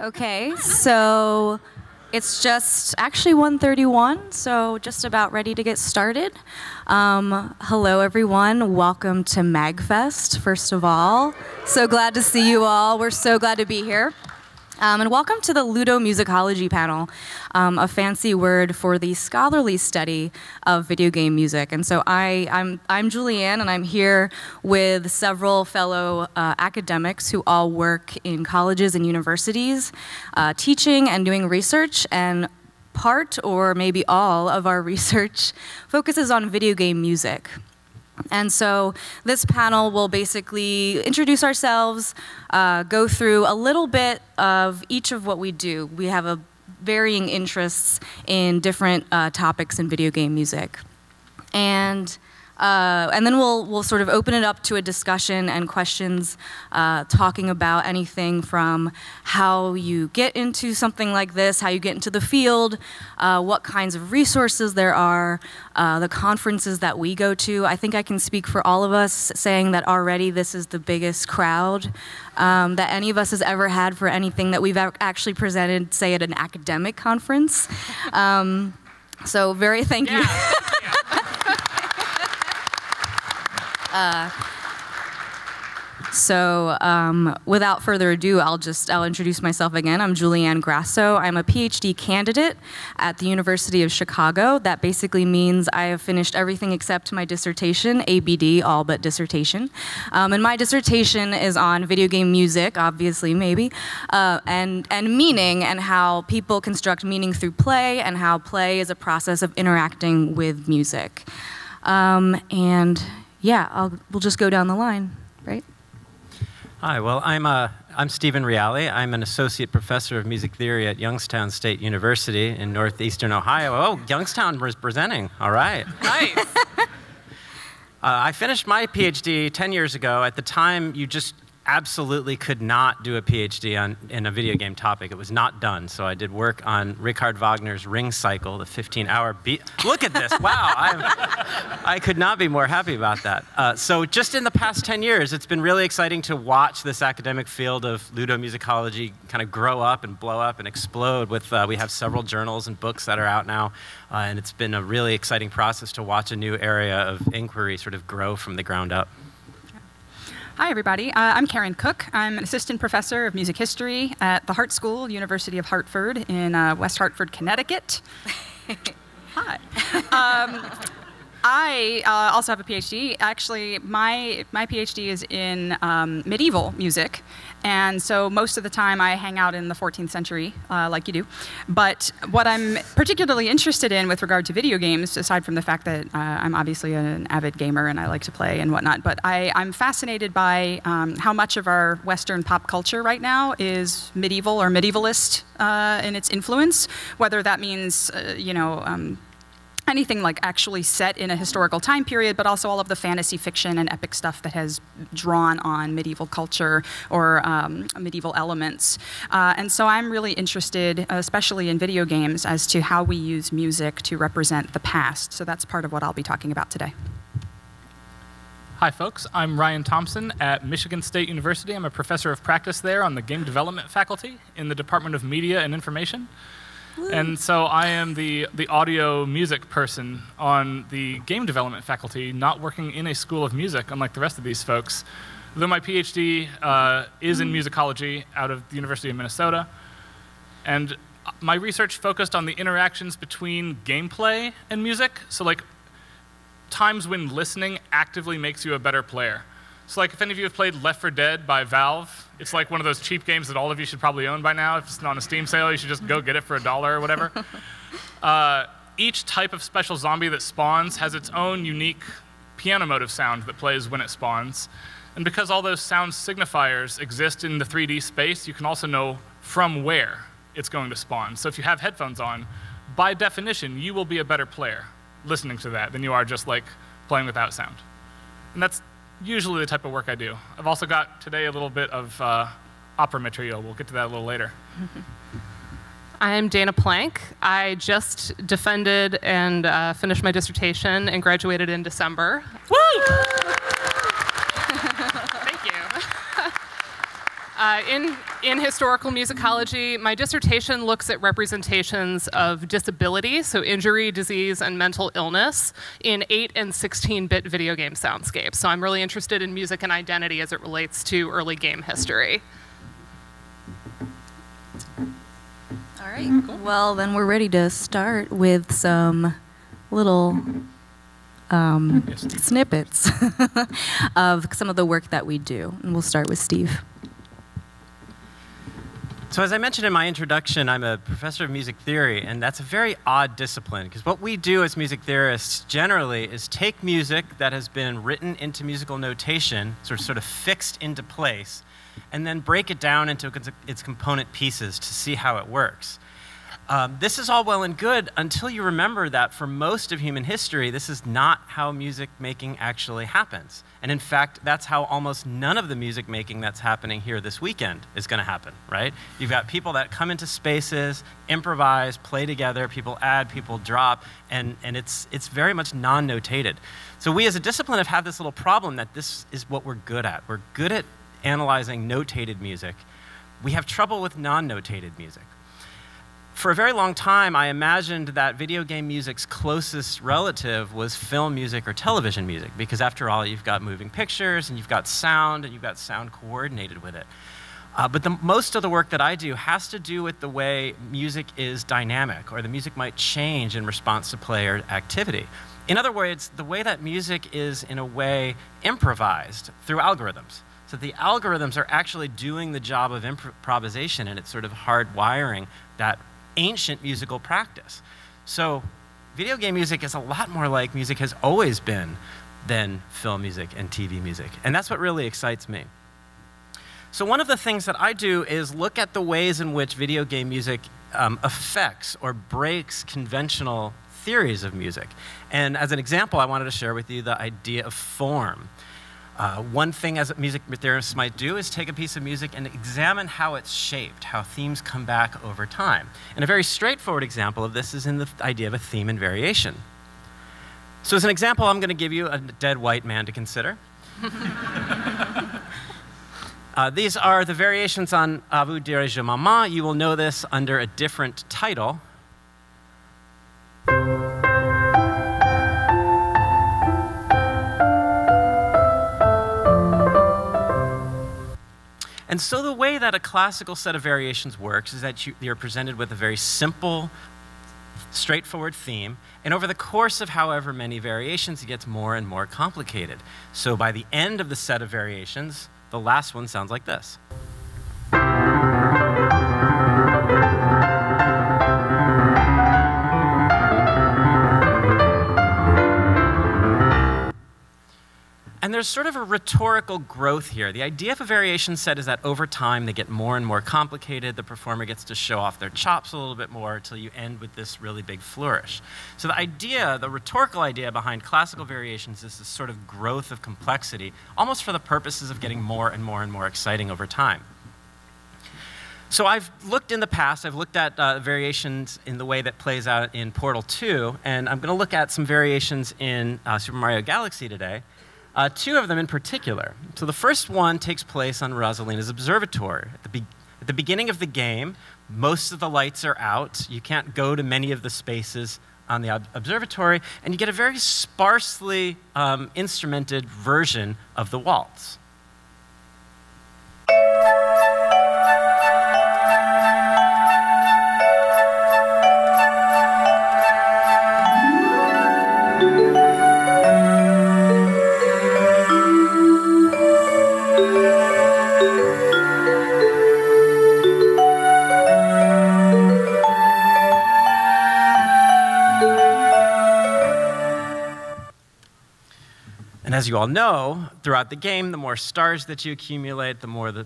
Okay, so it's just actually 1:31, so just about ready to get started. Um, hello, everyone. Welcome to MagFest. First of all, so glad to see you all. We're so glad to be here. Um, and welcome to the Ludomusicology panel, um, a fancy word for the scholarly study of video game music. And so I, I'm, I'm Julianne, and I'm here with several fellow uh, academics who all work in colleges and universities, uh, teaching and doing research. And part, or maybe all, of our research focuses on video game music. And so this panel will basically introduce ourselves, uh, go through a little bit of each of what we do. We have a varying interests in different uh, topics in video game music. And uh, and then we'll, we'll sort of open it up to a discussion and questions uh, talking about anything from how you get into something like this, how you get into the field, uh, what kinds of resources there are, uh, the conferences that we go to. I think I can speak for all of us saying that already this is the biggest crowd um, that any of us has ever had for anything that we've actually presented, say, at an academic conference. Um, so very thank you. Uh, so um, without further ado, I'll just I'll introduce myself again. I'm Julianne Grasso. I'm a PhD candidate at the University of Chicago. That basically means I have finished everything except my dissertation, ABD, all but dissertation. Um, and my dissertation is on video game music, obviously, maybe, uh, and and meaning and how people construct meaning through play and how play is a process of interacting with music. Um, and yeah, I'll, we'll just go down the line, right? Hi, well, I'm, uh, I'm Steven Reale. I'm an associate professor of music theory at Youngstown State University in northeastern Ohio. Oh, Youngstown was presenting. All right. Nice. uh, I finished my PhD 10 years ago. At the time, you just absolutely could not do a PhD on, in a video game topic. It was not done. So I did work on Richard Wagner's Ring Cycle, the 15-hour beat. Look at this! Wow, I'm, I could not be more happy about that. Uh, so just in the past 10 years, it's been really exciting to watch this academic field of ludomusicology kind of grow up and blow up and explode. With uh, we have several journals and books that are out now, uh, and it's been a really exciting process to watch a new area of inquiry sort of grow from the ground up. Hi, everybody. Uh, I'm Karen Cook. I'm an assistant professor of music history at the Hart School, University of Hartford in uh, West Hartford, Connecticut. Hi. Um, I uh, also have a PhD. Actually, my, my PhD is in um, medieval music. And so most of the time I hang out in the 14th century, uh, like you do. But what I'm particularly interested in with regard to video games, aside from the fact that uh, I'm obviously an avid gamer and I like to play and whatnot, but I, am fascinated by um, how much of our Western pop culture right now is medieval or medievalist uh, in its influence, whether that means, uh, you know, um, anything like actually set in a historical time period, but also all of the fantasy fiction and epic stuff that has drawn on medieval culture or um, medieval elements. Uh, and so I'm really interested, especially in video games, as to how we use music to represent the past. So that's part of what I'll be talking about today. Hi, folks. I'm Ryan Thompson at Michigan State University. I'm a professor of practice there on the game development faculty in the Department of Media and Information. And so I am the, the audio music person on the game development faculty, not working in a school of music, unlike the rest of these folks. Though my PhD uh, is in musicology out of the University of Minnesota. And my research focused on the interactions between gameplay and music. So, like, times when listening actively makes you a better player. So like if any of you have played Left 4 Dead by Valve, it's like one of those cheap games that all of you should probably own by now. If it's on a Steam sale, you should just go get it for a dollar or whatever. uh, each type of special zombie that spawns has its own unique piano motive sound that plays when it spawns. And because all those sound signifiers exist in the 3D space, you can also know from where it's going to spawn. So if you have headphones on, by definition, you will be a better player listening to that than you are just like playing without sound. And that's usually the type of work I do. I've also got today a little bit of uh, opera material. We'll get to that a little later. I'm Dana Plank. I just defended and uh, finished my dissertation and graduated in December. Woo! Thank you. Uh, in in historical musicology, my dissertation looks at representations of disability, so injury, disease, and mental illness, in 8 and 16 bit video game soundscapes. So I'm really interested in music and identity as it relates to early game history. All right. Well, then we're ready to start with some little um, snippets of some of the work that we do. And we'll start with Steve. So, as I mentioned in my introduction, I'm a professor of music theory, and that's a very odd discipline because what we do as music theorists generally is take music that has been written into musical notation, sort of, sort of fixed into place, and then break it down into its component pieces to see how it works. Um, this is all well and good until you remember that for most of human history, this is not how music making actually happens. And in fact, that's how almost none of the music making that's happening here this weekend is going to happen, right? You've got people that come into spaces, improvise, play together, people add, people drop, and, and it's, it's very much non notated. So, we as a discipline have had this little problem that this is what we're good at. We're good at analyzing notated music. We have trouble with non notated music for a very long time, I imagined that video game music's closest relative was film music or television music, because after all, you've got moving pictures and you've got sound and you've got sound coordinated with it. Uh, but the, most of the work that I do has to do with the way music is dynamic, or the music might change in response to player activity. In other words, the way that music is, in a way, improvised through algorithms. So the algorithms are actually doing the job of improvisation, and it's sort of hardwiring that ancient musical practice. So, video game music is a lot more like music has always been than film music and TV music. And that's what really excites me. So, one of the things that I do is look at the ways in which video game music um, affects or breaks conventional theories of music. And as an example, I wanted to share with you the idea of form. Uh, one thing as a music theorists might do is take a piece of music and examine how it's shaped, how themes come back over time. And a very straightforward example of this is in the idea of a theme and variation. So, as an example, I'm going to give you a dead white man to consider. uh, these are the variations on A vous dirai je maman. You will know this under a different title. And so the way that a classical set of variations works is that you, are presented with a very simple, straightforward theme, and over the course of however many variations, it gets more and more complicated. So by the end of the set of variations, the last one sounds like this. And there's sort of a rhetorical growth here. The idea of a variation set is that over time they get more and more complicated. The performer gets to show off their chops a little bit more until you end with this really big flourish. So the idea, the rhetorical idea behind classical variations is this sort of growth of complexity, almost for the purposes of getting more and more and more exciting over time. So I've looked in the past, I've looked at uh, variations in the way that plays out in Portal 2, and I'm going to look at some variations in uh, Super Mario Galaxy today uh, two of them in particular. So the first one takes place on Rosalina's observatory. At the, at the beginning of the game, most of the lights are out. You can't go to many of the spaces on the ob- observatory, and you get a very sparsely um, instrumented version of the waltz. As you all know, throughout the game, the more stars that you accumulate, the more the,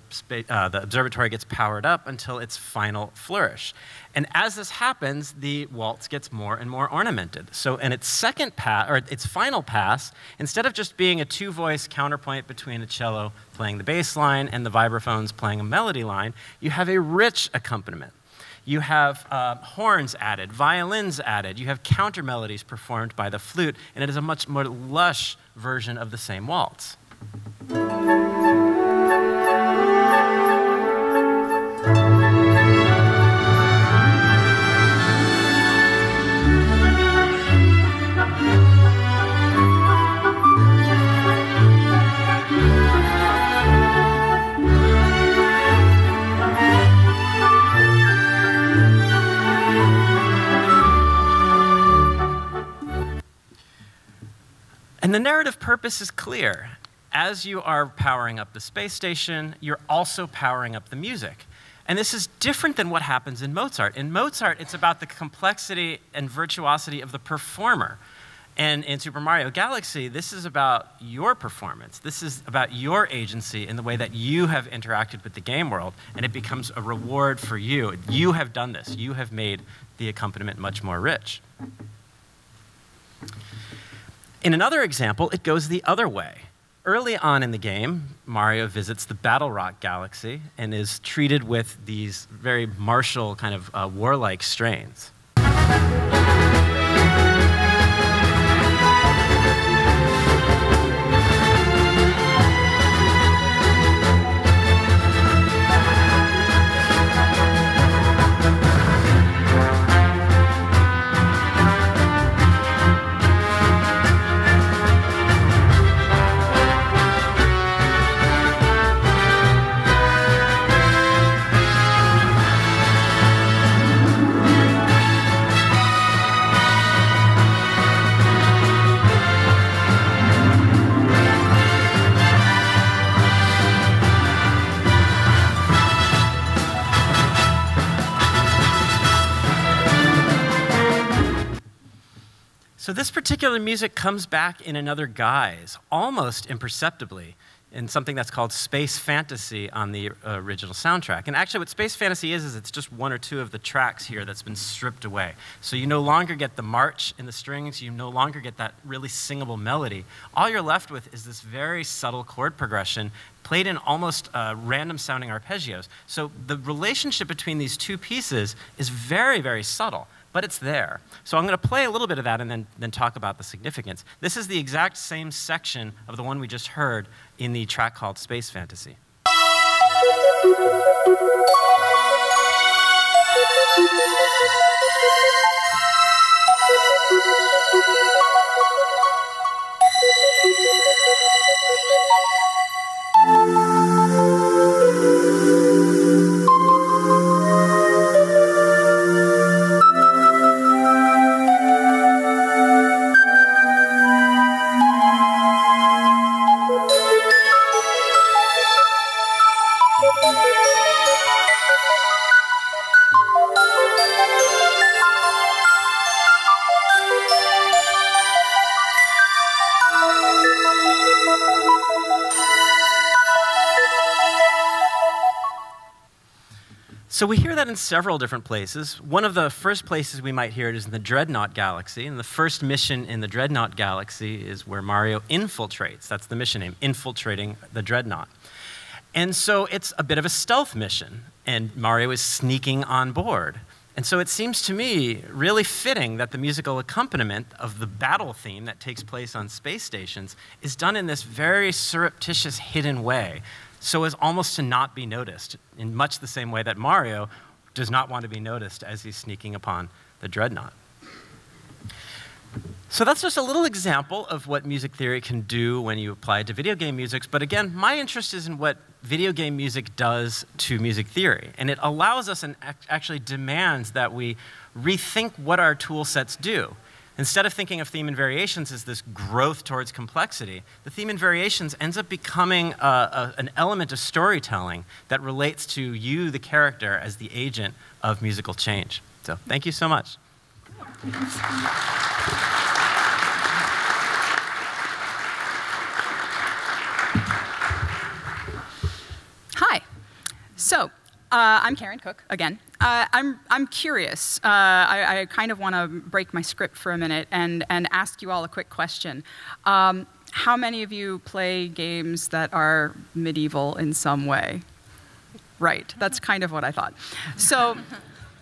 uh, the observatory gets powered up until its final flourish. And as this happens, the waltz gets more and more ornamented. So in its second pass, or its final pass, instead of just being a two-voice counterpoint between a cello playing the bass line and the vibraphones playing a melody line, you have a rich accompaniment. You have uh, horns added, violins added, you have counter melodies performed by the flute, and it is a much more lush version of the same waltz. And the narrative purpose is clear. As you are powering up the space station, you're also powering up the music. And this is different than what happens in Mozart. In Mozart, it's about the complexity and virtuosity of the performer. And in Super Mario Galaxy, this is about your performance. This is about your agency in the way that you have interacted with the game world, and it becomes a reward for you. You have done this, you have made the accompaniment much more rich. In another example, it goes the other way. Early on in the game, Mario visits the Battle Rock Galaxy and is treated with these very martial, kind of uh, warlike strains. So this particular music comes back in another guise, almost imperceptibly, in something that's called space fantasy on the uh, original soundtrack. And actually, what space fantasy is, is it's just one or two of the tracks here that's been stripped away. So you no longer get the march in the strings, you no longer get that really singable melody. All you're left with is this very subtle chord progression played in almost uh, random sounding arpeggios. So the relationship between these two pieces is very, very subtle but it's there. So I'm going to play a little bit of that and then, then talk about the significance. This is the exact same section of the one we just heard in the track called Space Fantasy. So we hear that in several different places. One of the first places we might hear it is in the Dreadnought Galaxy. And the first mission in the Dreadnought Galaxy is where Mario infiltrates. That's the mission name, infiltrating the Dreadnought. And so it's a bit of a stealth mission, and Mario is sneaking on board. And so it seems to me really fitting that the musical accompaniment of the battle theme that takes place on space stations is done in this very surreptitious, hidden way so as almost to not be noticed, in much the same way that Mario does not want to be noticed as he's sneaking upon the dreadnought. So that's just a little example of what music theory can do when you apply it to video game music. But again, my interest is in what video game music does to music theory. And it allows us and actually demands that we rethink what our tool sets do. Instead of thinking of theme and variations as this growth towards complexity, the theme and variations ends up becoming a, a, an element of storytelling that relates to you, the character, as the agent of musical change. So, thank you so much. Hi. So, uh, I'm Karen Cook again. Uh, I'm, I'm curious. Uh, I, I, kind of want to break my script for a minute and, and ask you all a quick question. Um, how many of you play games that are medieval in some way? Right, that's kind of what I thought. So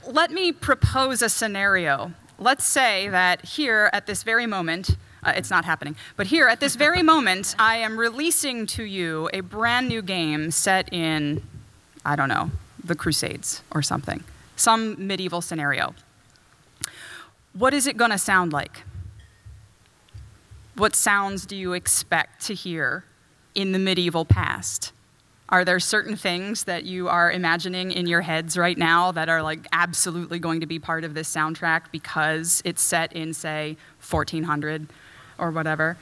let me propose a scenario. Let's say that here at this very moment, uh, it's not happening. But here, at this very moment, I am releasing to you a brand new game set in, I don't know, the Crusades or something, some medieval scenario. What is it going to sound like? What sounds do you expect to hear in the medieval past? Are there certain things that you are imagining in your heads right now that are like absolutely going to be part of this soundtrack because it's set in, say, 1400 or whatever?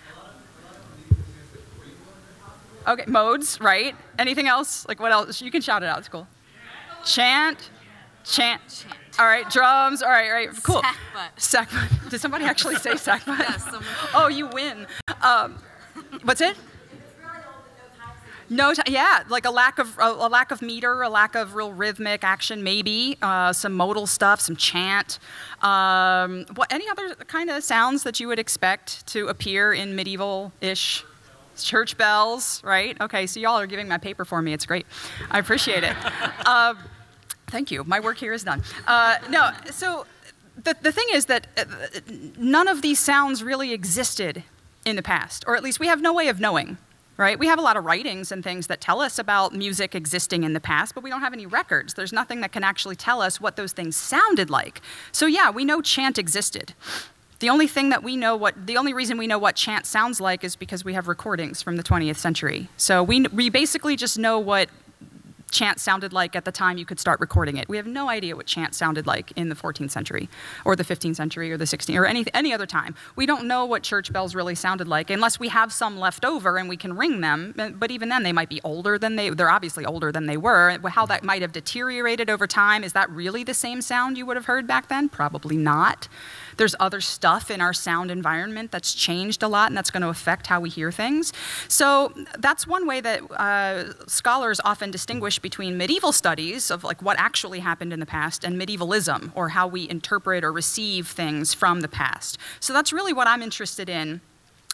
Okay, modes, right? Anything else? Like what else? You can shout it out. It's cool. Chant. Chant. Chant. All right, drums. All right, all right, cool. Sackbut. Sackbut. Did somebody actually say sackbut? Yes, someone- Oh, you win. Um, what's it? No, yeah, like a lack of a, a lack of meter, a lack of real rhythmic action, maybe uh, some modal stuff, some chant. Um, what any other kind of sounds that you would expect to appear in medieval-ish church bells, right? Okay, so y'all are giving my paper for me. It's great. I appreciate it. Uh, Thank you. My work here is done. Uh, no, so the, the thing is that uh, none of these sounds really existed in the past, or at least we have no way of knowing, right? We have a lot of writings and things that tell us about music existing in the past, but we don't have any records. There's nothing that can actually tell us what those things sounded like. So, yeah, we know chant existed. The only thing that we know what, the only reason we know what chant sounds like is because we have recordings from the 20th century. So we, we basically just know what chant sounded like at the time you could start recording it. We have no idea what chant sounded like in the 14th century or the 15th century or the 16th or any, any other time. We don't know what church bells really sounded like unless we have some left over and we can ring them. Uh, but even then, they might be older than they, they're obviously older than they were. How that might have deteriorated over time, is that really the same sound you would have heard back then? Probably not. There's other stuff in our sound environment that's changed a lot and that's going to affect how we hear things. So that's one way that uh, scholars often distinguish between medieval studies of like what actually happened in the past and medievalism or how we interpret or receive things from the past. So that's really what I'm interested in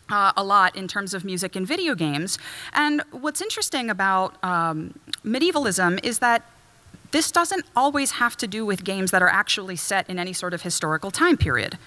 uh, a lot in terms of music and video games. And what's interesting about um, medievalism is that this doesn't always have to do with games that are actually set in any sort of historical time period.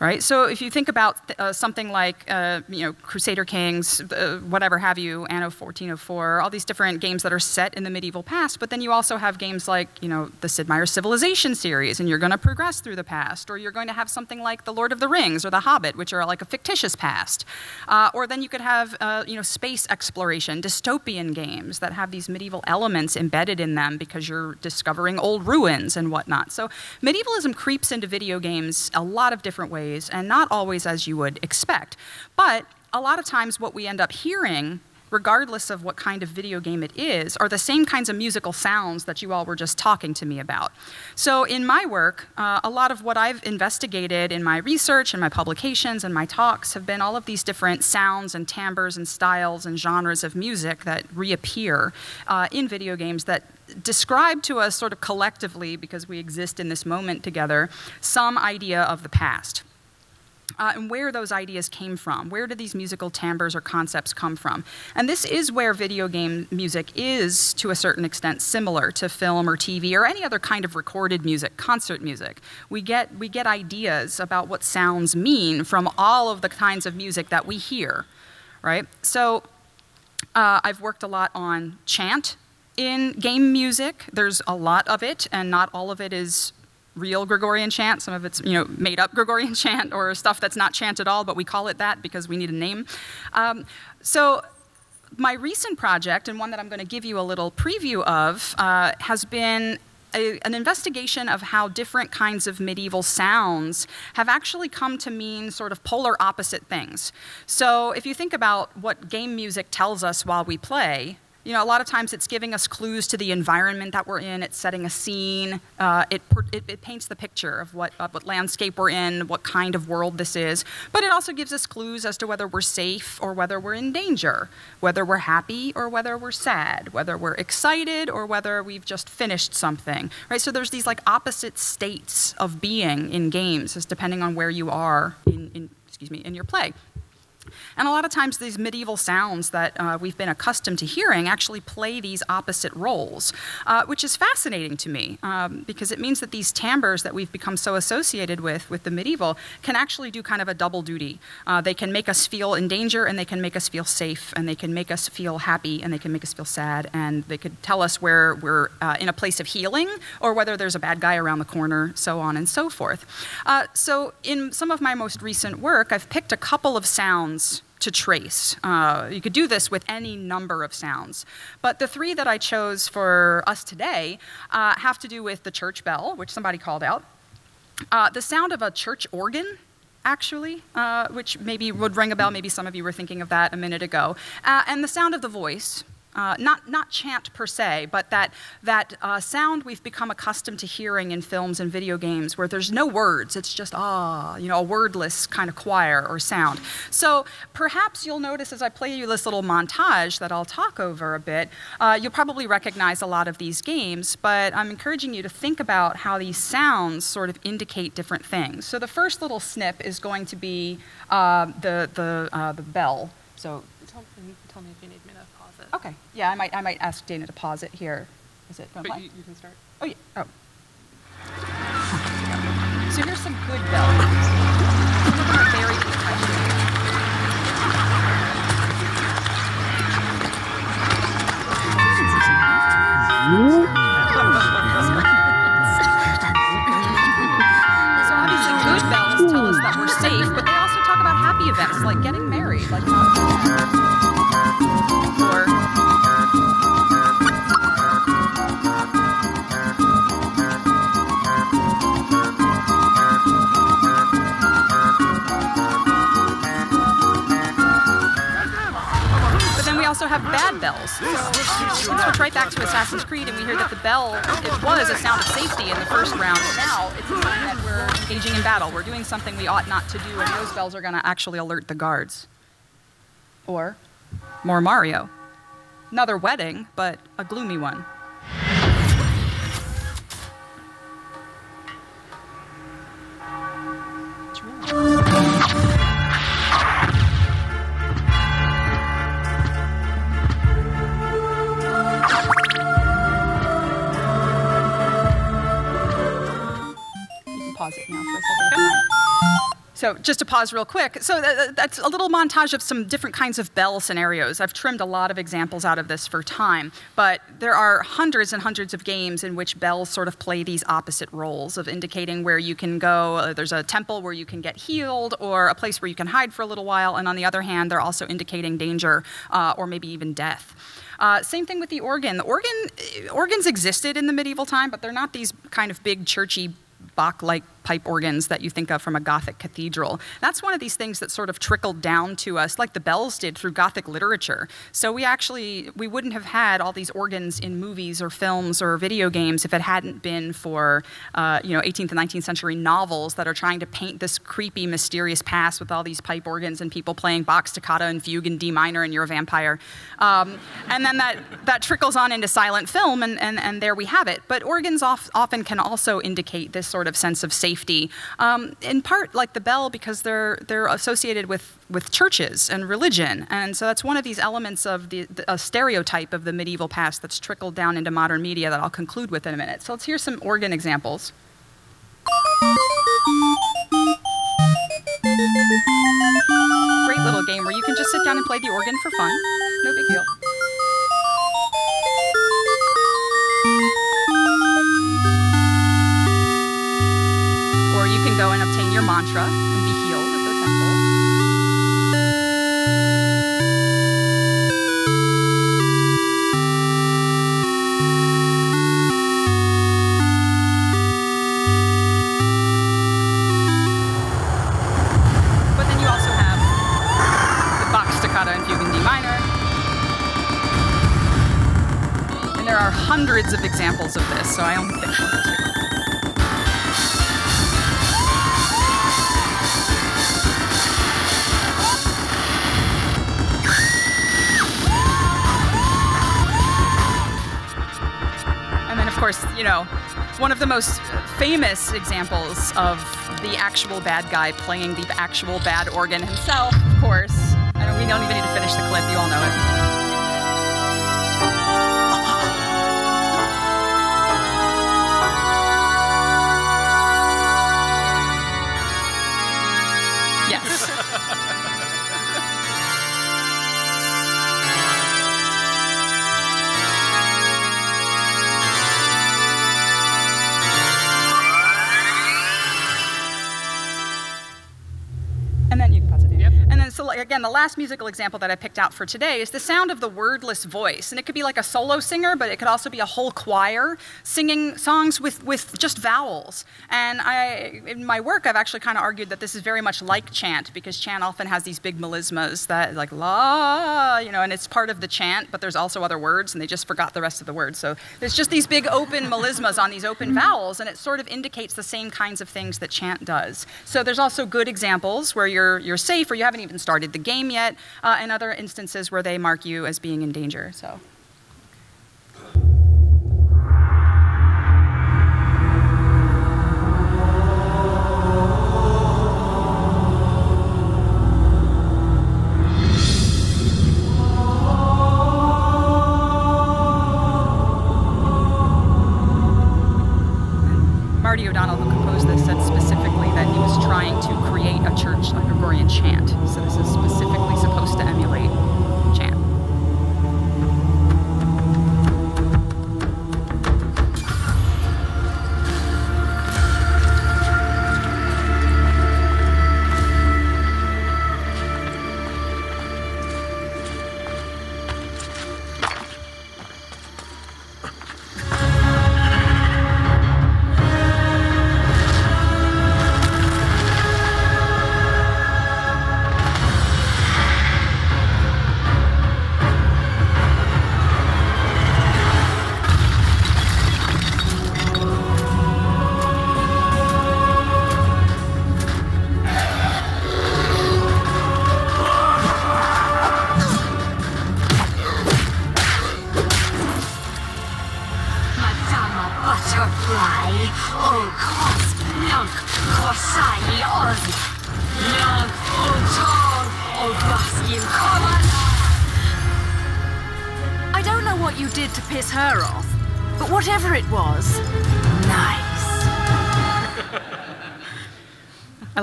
Right? So if you think about uh, something like, uh, you know, Crusader Kings, uh, whatever have you, Anno 1404, all these different games that are set in the medieval past, but then you also have games like, you know, the Sid Meier's Civilization series, and you're going to progress through the past, or you're going to have something like The Lord of the Rings or The Hobbit, which are like a fictitious past. Uh, or then you could have, uh, you know, space exploration, dystopian games that have these medieval elements embedded in them because you're discovering old ruins and whatnot. So medievalism creeps into video games a lot of different ways and not always as you would expect. But a lot of times, what we end up hearing, regardless of what kind of video game it is, are the same kinds of musical sounds that you all were just talking to me about. So, in my work, uh, a lot of what I've investigated in my research and my publications and my talks have been all of these different sounds and timbres and styles and genres of music that reappear uh, in video games that describe to us, sort of collectively, because we exist in this moment together, some idea of the past uh, and where those ideas came from. Where do these musical timbres or concepts come from? And this is where video game music is, to a certain extent, similar to film or TV or any other kind of recorded music, concert music. We get, we get ideas about what sounds mean from all of the kinds of music that we hear, right? So uh, I've worked a lot on chant in game music. There's a lot of it, and not all of it is real Gregorian chant. Some of it's you know made up Gregorian chant or stuff that's not chant at all, but we call it that because we need a name. Um, so my recent project, and one that I'm going to give you a little preview of, uh, has been a, an investigation of how different kinds of medieval sounds have actually come to mean sort of polar opposite things. So if you think about what game music tells us while we play, you know, a lot of times it's giving us clues to the environment that we're in. It's setting a scene. Uh, it, it, it, paints the picture of what, uh, what landscape we're in, what kind of world this is. But it also gives us clues as to whether we're safe or whether we're in danger, whether we're happy or whether we're sad, whether we're excited or whether we've just finished something. Right? So there's these like opposite states of being in games, as depending on where you are in, in excuse me, in your play. And a lot of times, these medieval sounds that uh, we've been accustomed to hearing actually play these opposite roles, uh, which is fascinating to me um, because it means that these timbres that we've become so associated with, with the medieval, can actually do kind of a double duty. Uh, they can make us feel in danger, and they can make us feel safe, and they can make us feel happy, and they can make us feel sad, and they could tell us where we're uh, in a place of healing or whether there's a bad guy around the corner, so on and so forth. Uh, so, in some of my most recent work, I've picked a couple of sounds to trace. Uh, you could do this with any number of sounds. But the three that I chose for us today uh, have to do with the church bell, which somebody called out, uh, the sound of a church organ, actually, uh, which maybe would ring a bell. Maybe some of you were thinking of that a minute ago. Uh, and the sound of the voice, uh, not, not chant per se, but that, that uh, sound we've become accustomed to hearing in films and video games where there's no words, it's just ah, you know, a wordless kind of choir or sound. So perhaps you'll notice as I play you this little montage that I'll talk over a bit, uh, you'll probably recognize a lot of these games, but I'm encouraging you to think about how these sounds sort of indicate different things. So the first little snip is going to be uh, the, the, uh, the bell. So Tell, tell me if you need me. Okay. Yeah, I might, I might ask Dana to pause it here. Is it going But to you, you can start. Oh, yeah. Oh. So here's some good bells. Something we ought not to do, and those bells are going to actually alert the guards. Or more Mario. Another wedding, but a gloomy one. So just to pause real quick, so th- that's a little montage of some different kinds of bell scenarios. I've trimmed a lot of examples out of this for time, but there are hundreds and hundreds of games in which bells sort of play these opposite roles of indicating where you can go. Uh, there's a temple where you can get healed, or a place where you can hide for a little while, and on the other hand, they're also indicating danger uh, or maybe even death. Uh, same thing with the organ. The organ organs existed in the medieval time, but they're not these kind of big churchy Bach-like pipe organs that you think of from a Gothic cathedral. That's one of these things that sort of trickled down to us, like the bells did through Gothic literature. So we actually we wouldn't have had all these organs in movies or films or video games if it hadn't been for uh, you know 18th and 19th century novels that are trying to paint this creepy, mysterious past with all these pipe organs and people playing Bach's toccata and fugue in D minor, and you're a vampire. Um, and then that that trickles on into silent film, and and, and there we have it. But organs often can also indicate this sort of sense of safety safety, um, in part like the bell because they're they're associated with with churches and religion, and so that's one of these elements of the, the stereotype of the medieval past that's trickled down into modern media that I'll conclude with in a minute. So let's hear some organ examples. Great little game where you can just sit down and play the organ for fun. No big deal. Can go and obtain your mantra and be healed at the temple. But then you also have the Bach's toccata and fugue in D minor. And there are hundreds of examples of this, so I only picked one or two. Course, you know, one of the most famous examples of the actual bad guy playing the actual bad organ himself, of course. I don't, we don't even need to finish the clip, you all know it. Again, the last musical example that I picked out for today is the sound of the wordless voice. And it could be like a solo singer, but it could also be a whole choir singing songs with, with just vowels. And I, in my work, I've actually kind of argued that this is very much like chant, because chant often has these big melismas that like la, you know, and it's part of the chant, but there's also other words, and they just forgot the rest of the words. So there's just these big open melismas on these open vowels, and it sort of indicates the same kinds of things that chant does. So there's also good examples where you're, you're safe or you haven't even started the game yet, uh, and other instances where they mark you as being in danger. So.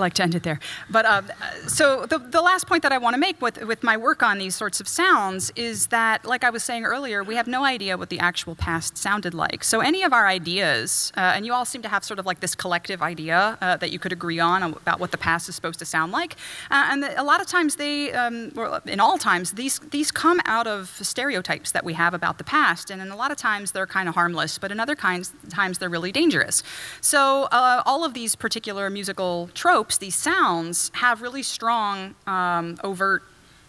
Like to end it there. But uh, so the, the last point that I want to make with, with my work on these sorts of sounds is that, like I was saying earlier, we have no idea what the actual past sounded like. So any of our ideas, uh, and you all seem to have sort of like this collective idea uh, that you could agree on about what the past is supposed to sound like, uh, and the, a lot of times they, um, or in all times, these these come out of stereotypes that we have about the past, and in a lot of times they're kind of harmless, but in other kinds times they're really dangerous. So uh, all of these particular musical tropes these sounds have really strong, um, overt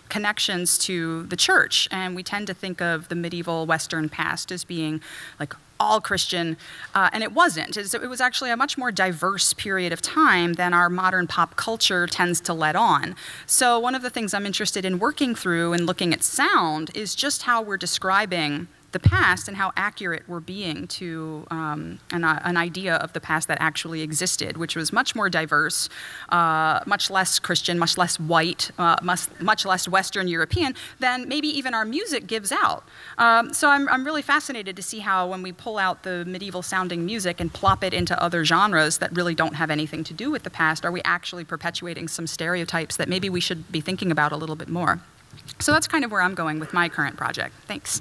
connections to the church. And we tend to think of the medieval Western past as being like all Christian, uh, and it wasn't. It was actually a much more diverse period of time than our modern pop culture tends to let on. So, one of the things I'm interested in working through and looking at sound is just how we're describing the past and how accurate we're being to um, an, uh, an, idea of the past that actually existed, which was much more diverse, uh, much less Christian, much less white, uh, much, much, less Western European than maybe even our music gives out. Um, so I'm, I'm really fascinated to see how when we pull out the medieval sounding music and plop it into other genres that really don't have anything to do with the past, are we actually perpetuating some stereotypes that maybe we should be thinking about a little bit more? So that's kind of where I'm going with my current project. Thanks.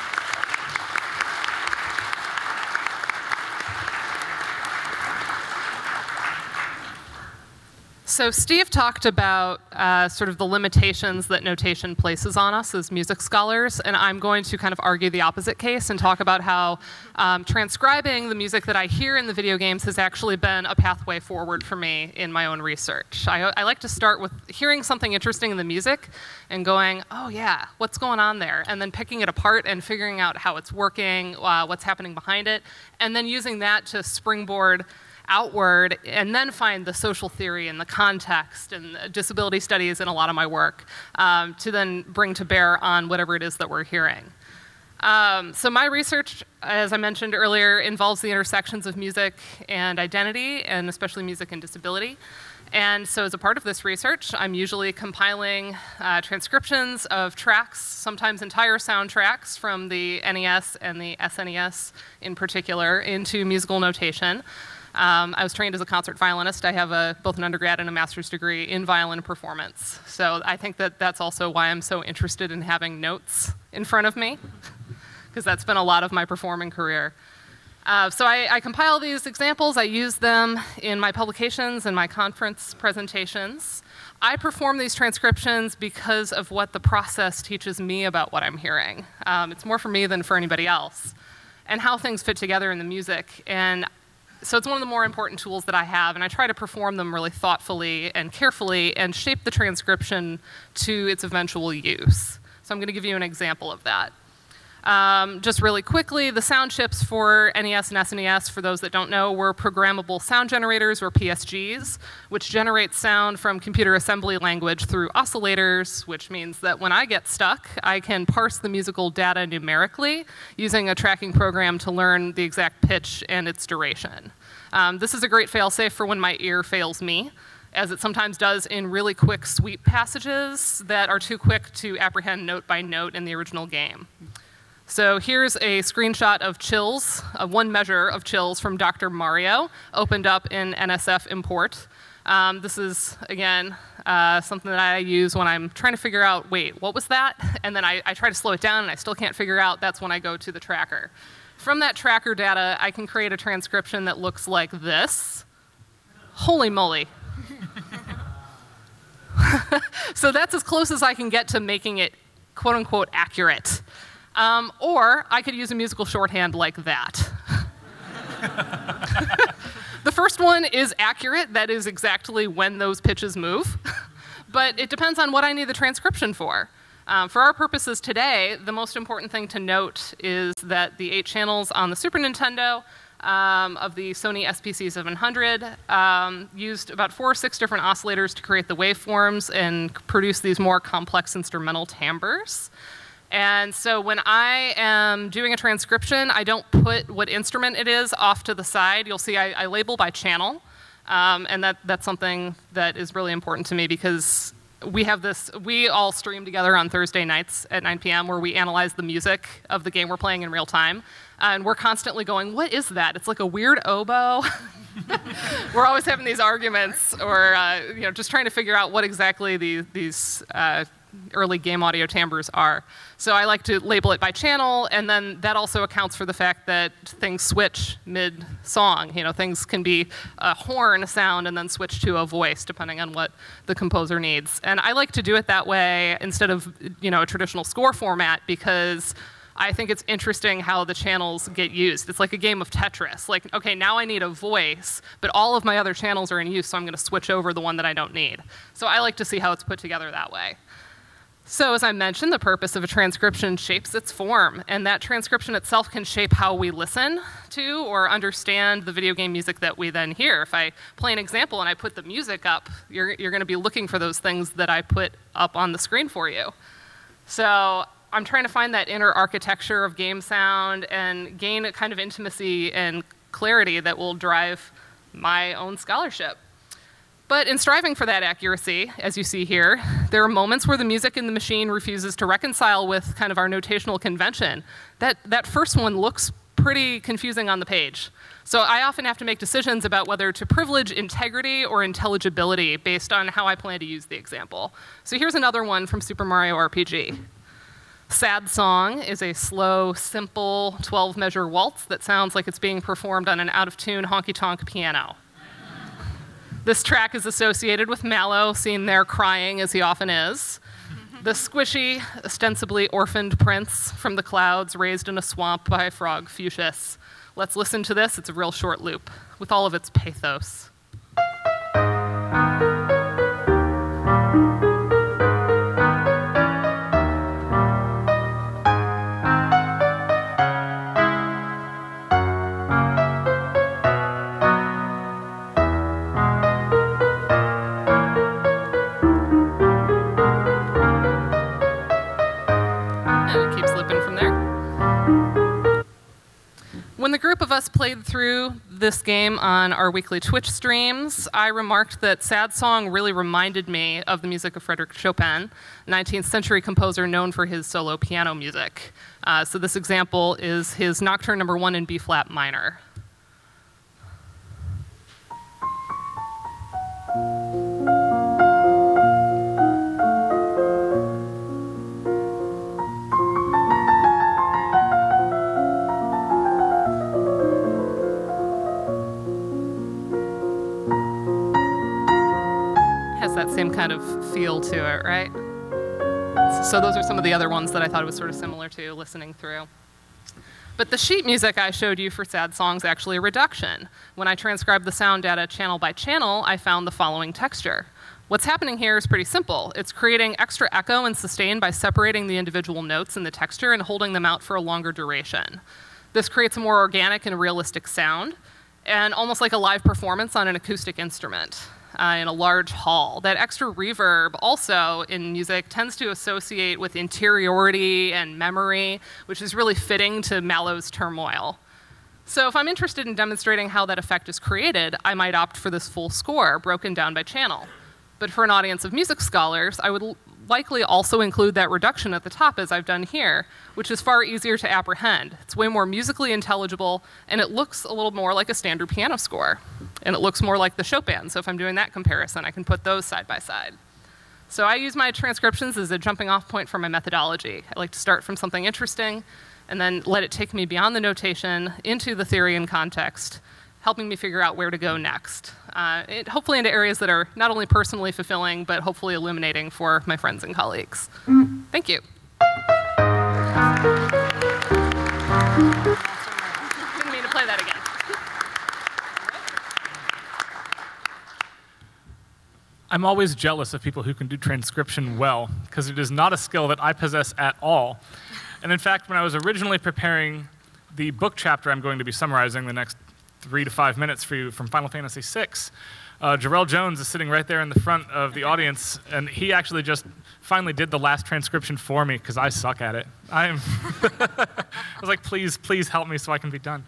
So Steve talked about uh, sort of the limitations that notation places on us as music scholars, and I'm going to kind of argue the opposite case and talk about how um, transcribing the music that I hear in the video games has actually been a pathway forward for me in my own research. I, I like to start with hearing something interesting in the music and going, oh yeah, what's going on there? And then picking it apart and figuring out how it's working, uh, what's happening behind it, and then using that to springboard outward and then find the social theory and the context and disability studies in a lot of my work um, to then bring to bear on whatever it is that we're hearing. Um, so my research, as I mentioned earlier, involves the intersections of music and identity, and especially music and disability. And so, as a part of this research, I'm usually compiling uh, transcriptions of tracks, sometimes entire soundtracks from the NES and the SNES in particular, into musical notation. Um, I was trained as a concert violinist. I have a, both an undergrad and a master's degree in violin performance. So I think that that's also why I'm so interested in having notes in front of me, because that's been a lot of my performing career. Uh, so I, I, compile these examples, I use them in my publications and my conference presentations. I perform these transcriptions because of what the process teaches me about what I'm hearing. Um, it's more for me than for anybody else, and how things fit together in the music. And so it's one of the more important tools that I have, and I try to perform them really thoughtfully and carefully and shape the transcription to its eventual use. So I'm going to give you an example of that. Um, just really quickly, the sound chips for NES and SNES, for those that don't know, were programmable sound generators, or PSGs, which generate sound from computer assembly language through oscillators, which means that when I get stuck, I can parse the musical data numerically using a tracking program to learn the exact pitch and its duration. Um, this is a great failsafe for when my ear fails me as it sometimes does in really quick sweep passages that are too quick to apprehend note by note in the original game. So here's a screenshot of chills, uh, one measure of chills from Dr. Mario, opened up in NSF import. Um, this is, again, uh, something that I use when I'm trying to figure out, wait, what was that? And then I, I try to slow it down and I still can't figure out, that's when I go to the tracker. From that tracker data, I can create a transcription that looks like this. Holy moly. so that's as close as I can get to making it quote unquote accurate. Um, or I could use a musical shorthand like that. the first one is accurate. That is exactly when those pitches move. but it depends on what I need the transcription for. Um, for our purposes today, the most important thing to note is that the eight channels on the Super Nintendo um, of the Sony SPC 700 um, used about four or six different oscillators to create the waveforms and produce these more complex instrumental timbres. And so when I am doing a transcription, I don't put what instrument it is off to the side. You'll see I, I label by channel. Um, and that, that's something that is really important to me because we have this, we all stream together on Thursday nights at 9 p.m. where we analyze the music of the game we're playing in real time. and we're constantly going, what is that? It's like a weird oboe. we're always having these arguments or, uh, you know, just trying to figure out what exactly the, these uh, early game audio timbres are. So I like to label it by channel, and then that also accounts for the fact that things switch mid-song. You know, things can be a horn sound and then switch to a voice, depending on what the composer needs. And I like to do it that way instead of, you know, a traditional score format because I think it's interesting how the channels get used. It's like a game of Tetris. Like, okay, now I need a voice, but all of my other channels are in use, so I'm going to switch over the one that I don't need. So I like to see how it's put together that way. So, as I mentioned, the purpose of a transcription shapes its form, and that transcription itself can shape how we listen to or understand the video game music that we then hear. If I play an example and I put the music up, you're, you're going to be looking for those things that I put up on the screen for you. So, I'm trying to find that inner architecture of game sound and gain a kind of intimacy and clarity that will drive my own scholarship. But in striving for that accuracy, as you see here, there are moments where the music in the machine refuses to reconcile with kind of our notational convention. That, that first one looks pretty confusing on the page. So I often have to make decisions about whether to privilege integrity or intelligibility based on how I plan to use the example. So here's another one from Super Mario RPG. Sad Song is a slow, simple 12 measure waltz that sounds like it's being performed on an out of tune honky tonk piano. This track is associated with Mallow, seen there crying as he often is. The squishy, ostensibly orphaned prince from the clouds raised in a swamp by Frogfucius. Let's listen to this. It's a real short loop with all of its pathos. Of us played through this game on our weekly Twitch streams, I remarked that Sad Song really reminded me of the music of Frederick Chopin, 19th century composer known for his solo piano music. Uh, so this example is his Nocturne number one in B flat minor. Same kind of feel to it, right? So those are some of the other ones that I thought was sort of similar to listening through. But the sheet music I showed you for sad songs actually a reduction. When I transcribed the sound data channel by channel, I found the following texture. What's happening here is pretty simple. It's creating extra echo and sustain by separating the individual notes in the texture and holding them out for a longer duration. This creates a more organic and realistic sound, and almost like a live performance on an acoustic instrument uh, in a large hall. That extra reverb also in music tends to associate with interiority and memory, which is really fitting to Mallow's turmoil. So if I'm interested in demonstrating how that effect is created, I might opt for this full score broken down by channel. But for an audience of music scholars, I would likely also include that reduction at the top as I've done here, which is far easier to apprehend. It's way more musically intelligible, and it looks a little more like a standard piano score. And it looks more like the Chopin, so if I'm doing that comparison, I can put those side by side. So I use my transcriptions as a jumping off point for my methodology. I like to start from something interesting and then let it take me beyond the notation into the theory and context helping me figure out where to go next. Uh, it, hopefully into areas that are not only personally fulfilling, but hopefully illuminating for my friends and colleagues. Thank you. Didn't mean to play that again. I'm always jealous of people who can do transcription well, because it is not a skill that I possess at all. And in fact, when I was originally preparing the book chapter I'm going to be summarizing the next three to five minutes for you from Final Fantasy VI. Uh, Jarrell Jones is sitting right there in the front of the audience, and he actually just finally did the last transcription for me because I suck at it. I am. I was like, please, please help me so I can be done.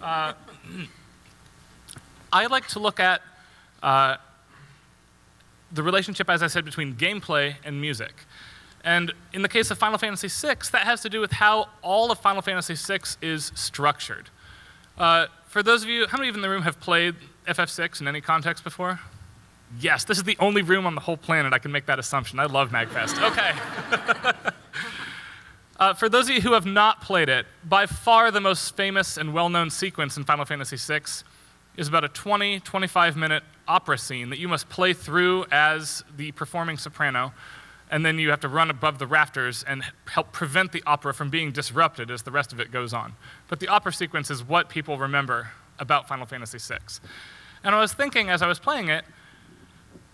Uh, I like to look at uh, the relationship, as I said, between gameplay and music. And in the case of Final Fantasy VI, that has to do with how all of Final Fantasy VI is structured. Uh, for those of you, how many of you in the room have played FF6 in any context before? Yes, this is the only room on the whole planet I can make that assumption. I love MagFest. Okay. uh, for those of you who have not played it, by far the most famous and well known sequence in Final Fantasy VI is about a 20, 25 minute opera scene that you must play through as the performing soprano and then you have to run above the rafters and help prevent the opera from being disrupted as the rest of it goes on. But the opera sequence is what people remember about Final Fantasy VI. And I was thinking as I was playing it,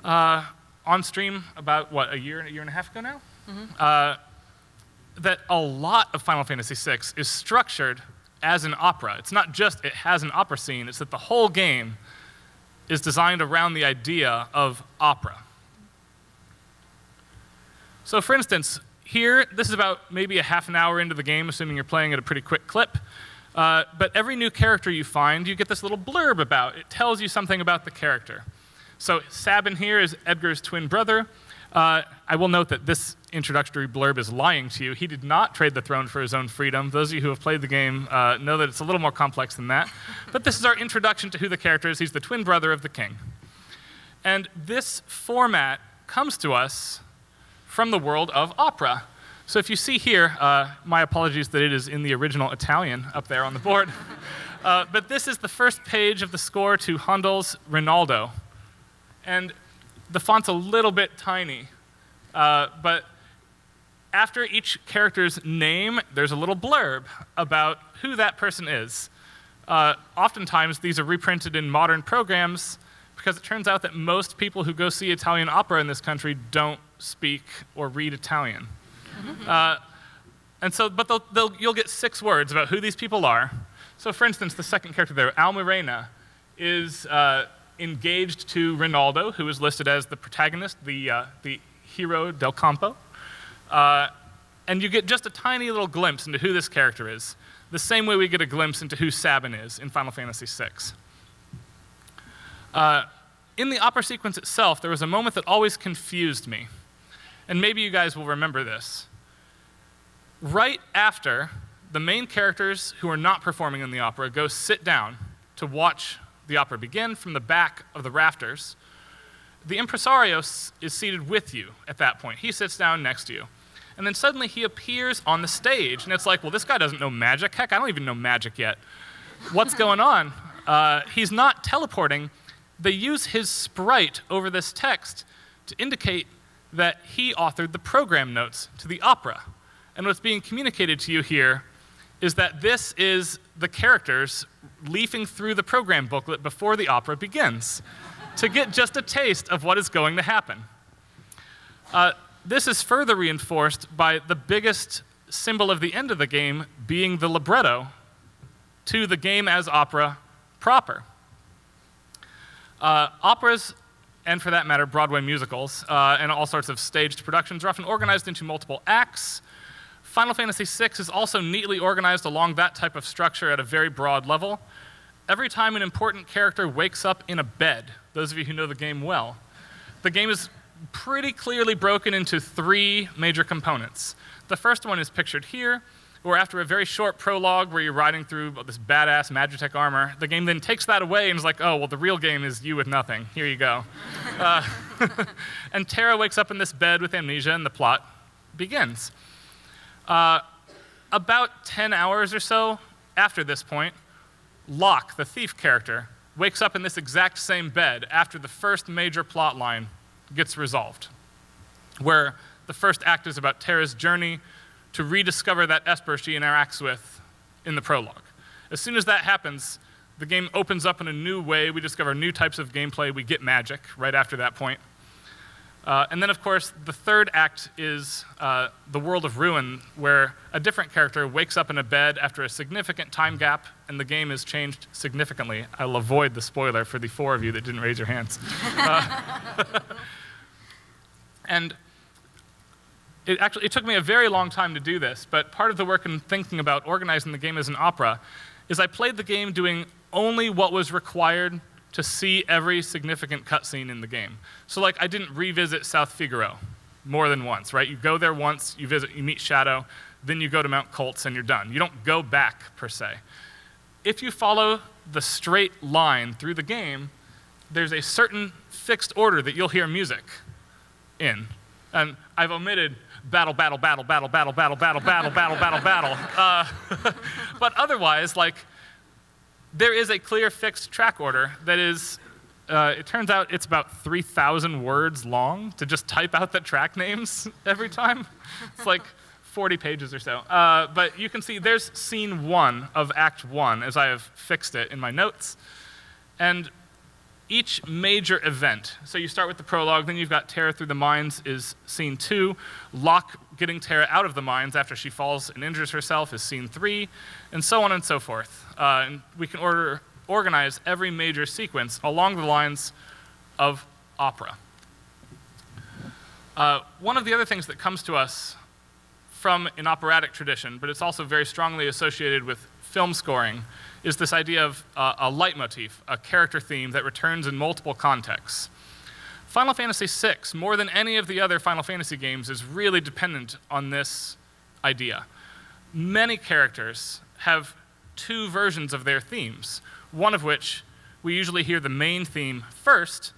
uh, on stream about, what, a year, a year and a half ago now? Mm-hmm. Uh, that a lot of Final Fantasy VI is structured as an opera. It's not just it has an opera scene, it's that the whole game is designed around the idea of opera. So for instance, here, this is about maybe a half an hour into the game, assuming you're playing at a pretty quick clip. Uh, but every new character you find, you get this little blurb about. It tells you something about the character. So Sabin here is Edgar's twin brother. Uh, I will note that this introductory blurb is lying to you. He did not trade the throne for his own freedom. Those of you who have played the game uh, know that it's a little more complex than that. But this is our introduction to who the character is. He's the twin brother of the king. And this format comes to us from the world of opera. So if you see here, uh, my apologies that it is in the original Italian up there on the board, uh, but this is the first page of the score to Handel's Rinaldo. And the font's a little bit tiny, uh, but after each character's name, there's a little blurb about who that person is. Uh, oftentimes, these are reprinted in modern programs because it turns out that most people who go see Italian opera in this country don't speak or read Italian. Uh, and so, but they'll, they'll, you'll get six words about who these people are. So, for instance, the second character there, Almirena, is uh, engaged to Rinaldo, who is listed as the protagonist, the, uh, the hero del campo. Uh, and you get just a tiny little glimpse into who this character is, the same way we get a glimpse into who Sabin is in Final Fantasy VI. Uh, in the opera sequence itself, there was a moment that always confused me and maybe you guys will remember this. Right after the main characters who are not performing in the opera go sit down to watch the opera begin from the back of the rafters, the impresario is seated with you at that point. He sits down next to you. And then suddenly he appears on the stage, and it's like, well, this guy doesn't know magic. Heck, I don't even know magic yet. What's going on? Uh, he's not teleporting. They use his sprite over this text to indicate that he authored the program notes to the opera. And what's being communicated to you here is that this is the characters leafing through the program booklet before the opera begins to get just a taste of what is going to happen. Uh, this is further reinforced by the biggest symbol of the end of the game being the libretto to the game as opera proper. Uh, operas, and for that matter, Broadway musicals, uh, and all sorts of staged productions are often organized into multiple acts. Final Fantasy VI is also neatly organized along that type of structure at a very broad level. Every time an important character wakes up in a bed, those of you who know the game well, the game is pretty clearly broken into three major components. The first one is pictured here, where after a very short prologue where you're riding through this badass Magitech armor, the game then takes that away and is like, oh, well, the real game is you with nothing. Here you go. uh, and Terra wakes up in this bed with amnesia, and the plot begins. Uh, about 10 hours or so after this point, Locke, the thief character, wakes up in this exact same bed after the first major plot line gets resolved, where the first act is about Terra's journey to rediscover that Esper she interacts with in the prologue. As soon as that happens, the game opens up in a new way. We discover new types of gameplay. We get magic right after that point. Uh, and then, of course, the third act is uh, the world of ruin, where a different character wakes up in a bed after a significant time gap, and the game is changed significantly. I'll avoid the spoiler for the four of you that didn't raise your hands. Uh, and it actually it took me a very long time to do this, but part of the work in thinking about organizing the game as an opera is I played the game doing only what was required to see every significant cutscene in the game. So like I didn't revisit South Figaro more than once, right? You go there once, you visit, you meet Shadow, then you go to Mount Kolts and you're done. You don't go back per se. If you follow the straight line through the game, there's a certain fixed order that you'll hear music in. And I've omitted battle, battle, battle, battle, battle, battle, battle, battle, battle, battle, battle. Uh, but otherwise, like there is a clear fixed track order that is, uh, it turns out it's about 3,000 words long to just type out the track names every time. It's like 40 pages or so. Uh, but you can see there's scene one of Act One as I have fixed it in my notes. And each major event, so you start with the prologue, then you've got Terra through the mines is scene two. Locke getting Terra out of the mines after she falls and injures herself is scene three, and so on and so forth. Uh, and we can order, organize every major sequence along the lines of opera. Uh, one of the other things that comes to us from an operatic tradition, but it's also very strongly associated with film scoring, is this idea of uh, a leitmotif, a character theme that returns in multiple contexts. Final Fantasy VI, more than any of the other Final Fantasy games, is really dependent on this idea. Many characters have two versions of their themes, one of which we usually hear the main theme first.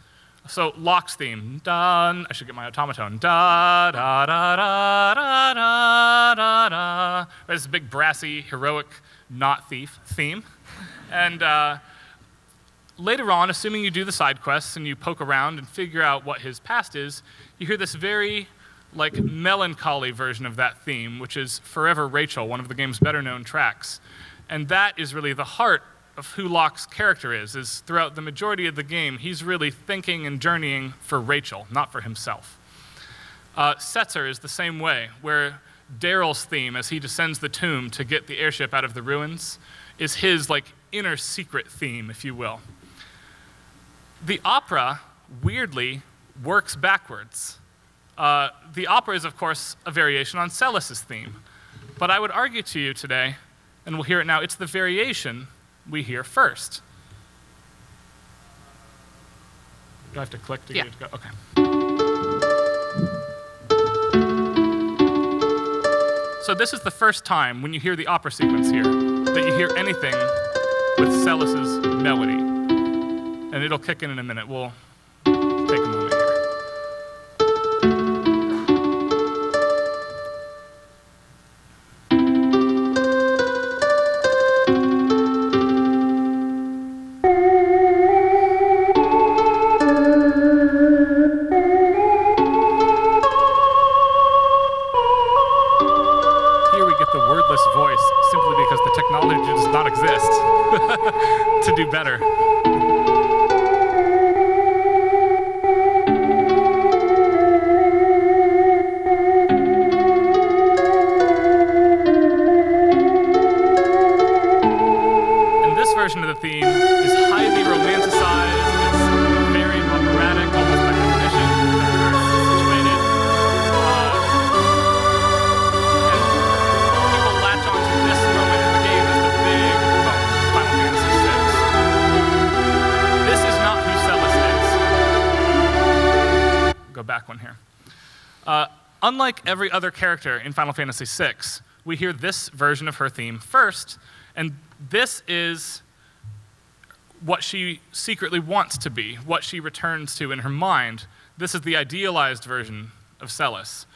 So Locke's theme, dun, I should get my automaton, da da da da da da da da. Big brassy, heroic, not thief theme. And uh, later on, assuming you do the side quests and you poke around and figure out what his past is, you hear this very like melancholy version of that theme, which is Forever Rachel, one of the game's better known tracks. And that is really the heart of who Locke's character is, is throughout the majority of the game, he's really thinking and journeying for Rachel, not for himself. Uh, Setzer is the same way, where Daryl's theme, as he descends the tomb to get the airship out of the ruins, is his like inner secret theme, if you will. The opera, weirdly, works backwards. Uh, the opera is, of course, a variation on Celes's theme. But I would argue to you today, and we'll hear it now, it's the variation we hear first. Do I have to click to Yeah. get it to go? Okay. So this is the first time when you hear the opera sequence here that you hear anything with Celes's melody. And it'll kick in in a minute. We'll every other character in Final Fantasy VI, we hear this version of her theme first, and this is what she secretly wants to be, what she returns to in her mind. This is the idealized version of Celes.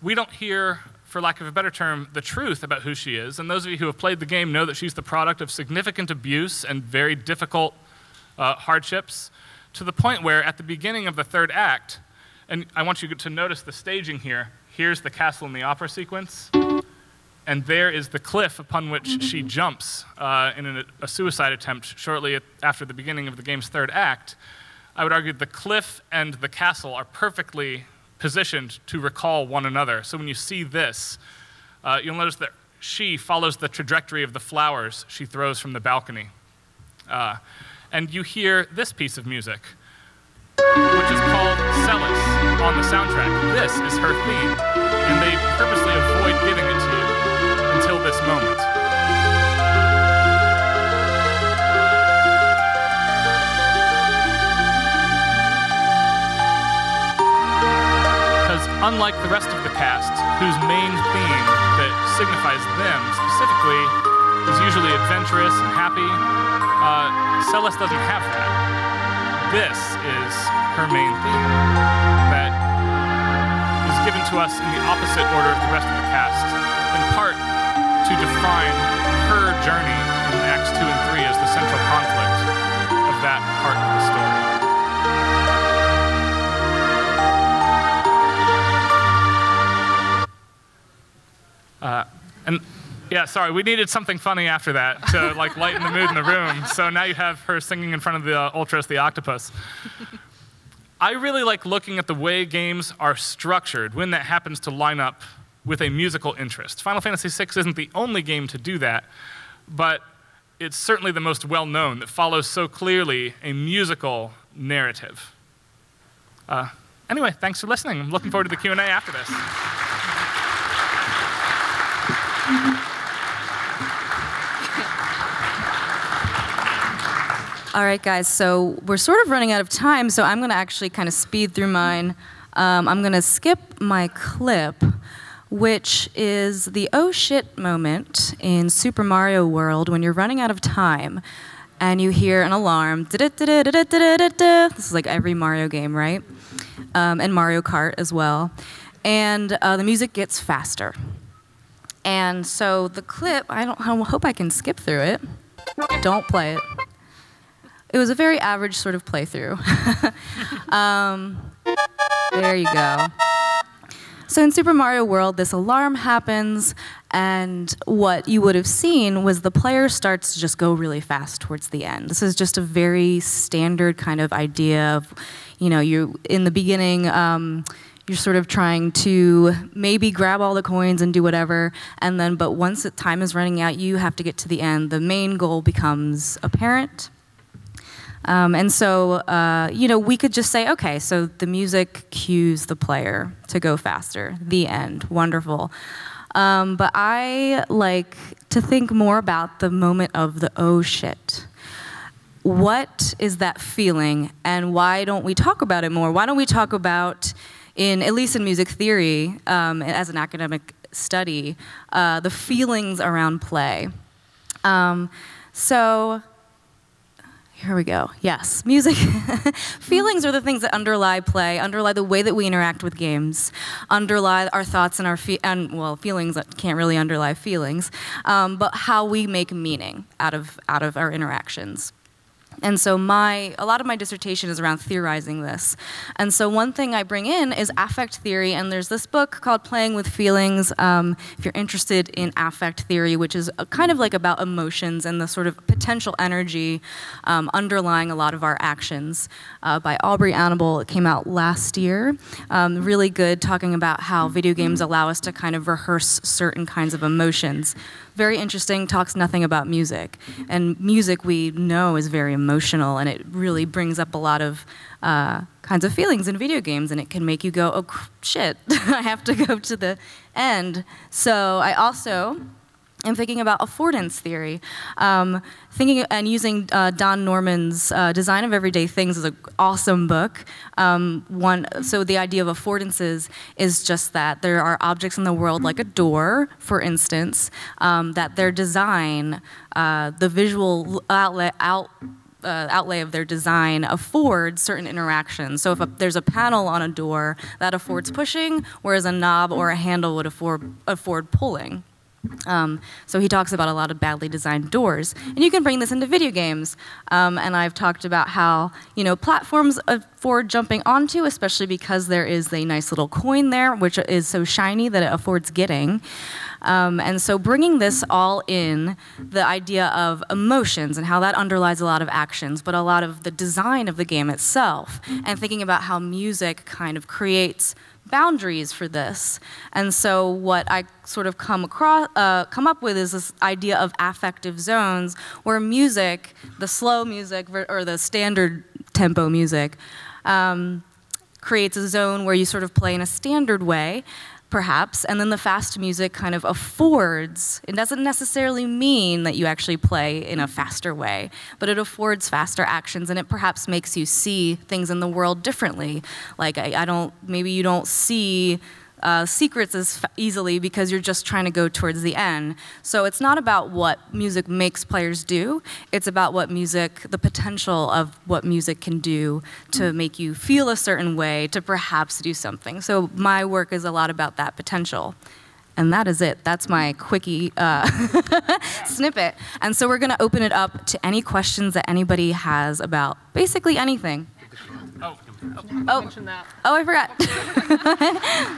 We don't hear, for lack of a better term, the truth about who she is, and those of you who have played the game know that she's the product of significant abuse and very difficult uh, hardships, to the point where at the beginning of the third act, and I want you to notice the staging here. Here's the castle in the opera sequence, and there is the cliff upon which she jumps uh, in a, a suicide attempt shortly after the beginning of the game's third act. I would argue the cliff and the castle are perfectly positioned to recall one another. So when you see this, uh, you'll notice that she follows the trajectory of the flowers she throws from the balcony. Uh, and you hear this piece of music which is called on the soundtrack. This is her theme, and they purposely avoid giving it to you until this moment. Because unlike the rest of the cast, whose main theme that signifies them specifically is usually adventurous and happy, uh, Celes doesn't have that this is her main theme given to us in the opposite order of the rest of the cast, in part to define her journey in Acts 2 and 3 as the central conflict of that part of the story. Uh, and yeah, sorry, we needed something funny after that to like lighten the mood in the room. So now you have her singing in front of the uh, Ultros the Octopus. I really like looking at the way games are structured when that happens to line up with a musical interest. Final Fantasy VI isn't the only game to do that, but it's certainly the most well known that follows so clearly a musical narrative. Uh, anyway, thanks for listening. I'm looking forward to the Q&A after this. All right, guys, so we're sort of running out of time, so I'm going to actually kind of speed through mine. Um, I'm going to skip my clip, which is the oh shit moment in Super Mario World when you're running out of time and you hear an alarm. This is like every Mario game, right? Um, and Mario Kart as well. And uh, the music gets faster. And so the clip, I don't I hope I can skip through it. Don't play it. It was a very average sort of playthrough. um, there you go. So in Super Mario World, this alarm happens, and what you would have seen was the player starts to just go really fast towards the end. This is just a very standard kind of idea of, you know, you in the beginning. Um, you're sort of trying to maybe grab all the coins and do whatever, and then, but once the time is running out, you have to get to the end. The main goal becomes apparent. Um, and so, uh, you know, we could just say, okay, so the music cues the player to go faster. The end. Wonderful. Um, but I like to think more about the moment of the oh shit. What is that feeling, and why don't we talk about it more? Why don't we talk about, in at least in music theory, um, as an academic study, uh, the feelings around play? Um, so here we go. Yes, music. Feelings are the things that underlie play, underlie the way that we interact with games, underlie our thoughts and our fe- and well, feelings that can't really underlie feelings, um, but how we make meaning out of out of our interactions. And so my a lot of my dissertation is around theorizing this. And so one thing I bring in is affect theory, and there's this book called Playing with Feelings. Um, if you're interested in affect theory, which is a, kind of like about emotions and the sort of potential energy um, underlying a lot of our actions, uh, by Aubrey Anable. It came out last year. Um, really good, talking about how video games allow us to kind of rehearse certain kinds of emotions very interesting, talks nothing about music. And music we know is very emotional and it really brings up a lot of uh, kinds of feelings in video games and it can make you go, oh shit, I have to go to the end. So I also am thinking about affordance theory. Um, thinking and using uh, Don Norman's uh, Design of Everyday Things is an awesome book. Um, one, so the idea of affordances is just that there are objects in the world, like a door, for instance, um, that their design, uh, the visual outlet, out, uh, outlay of their design affords certain interactions. So if a, there's a panel on a door, that affords pushing, whereas a knob or a handle would afford, afford pulling. Um, so he talks about a lot of badly designed doors, and you can bring this into video games. Um, and I've talked about how you know platforms afford jumping onto, especially because there is a nice little coin there, which is so shiny that it affords getting. Um, and so bringing this all in, the idea of emotions and how that underlies a lot of actions, but a lot of the design of the game itself, and thinking about how music kind of creates boundaries for this. And so what I sort of come across, uh, come up with is this idea of affective zones, where music, the slow music or the standard tempo music, um, creates a zone where you sort of play in a standard way perhaps, and then the fast music kind of affords, it doesn't necessarily mean that you actually play in a faster way, but it affords faster actions and it perhaps makes you see things in the world differently. Like, I, I don't, maybe you don't see uh, secrets as easily because you're just trying to go towards the end. So it's not about what music makes players do, it's about what music, the potential of what music can do to make you feel a certain way, to perhaps do something. So my work is a lot about that potential. And that is it. That's my quickie uh, snippet. And so we're going to open it up to any questions that anybody has about basically anything. Oh, oh, oh I forgot.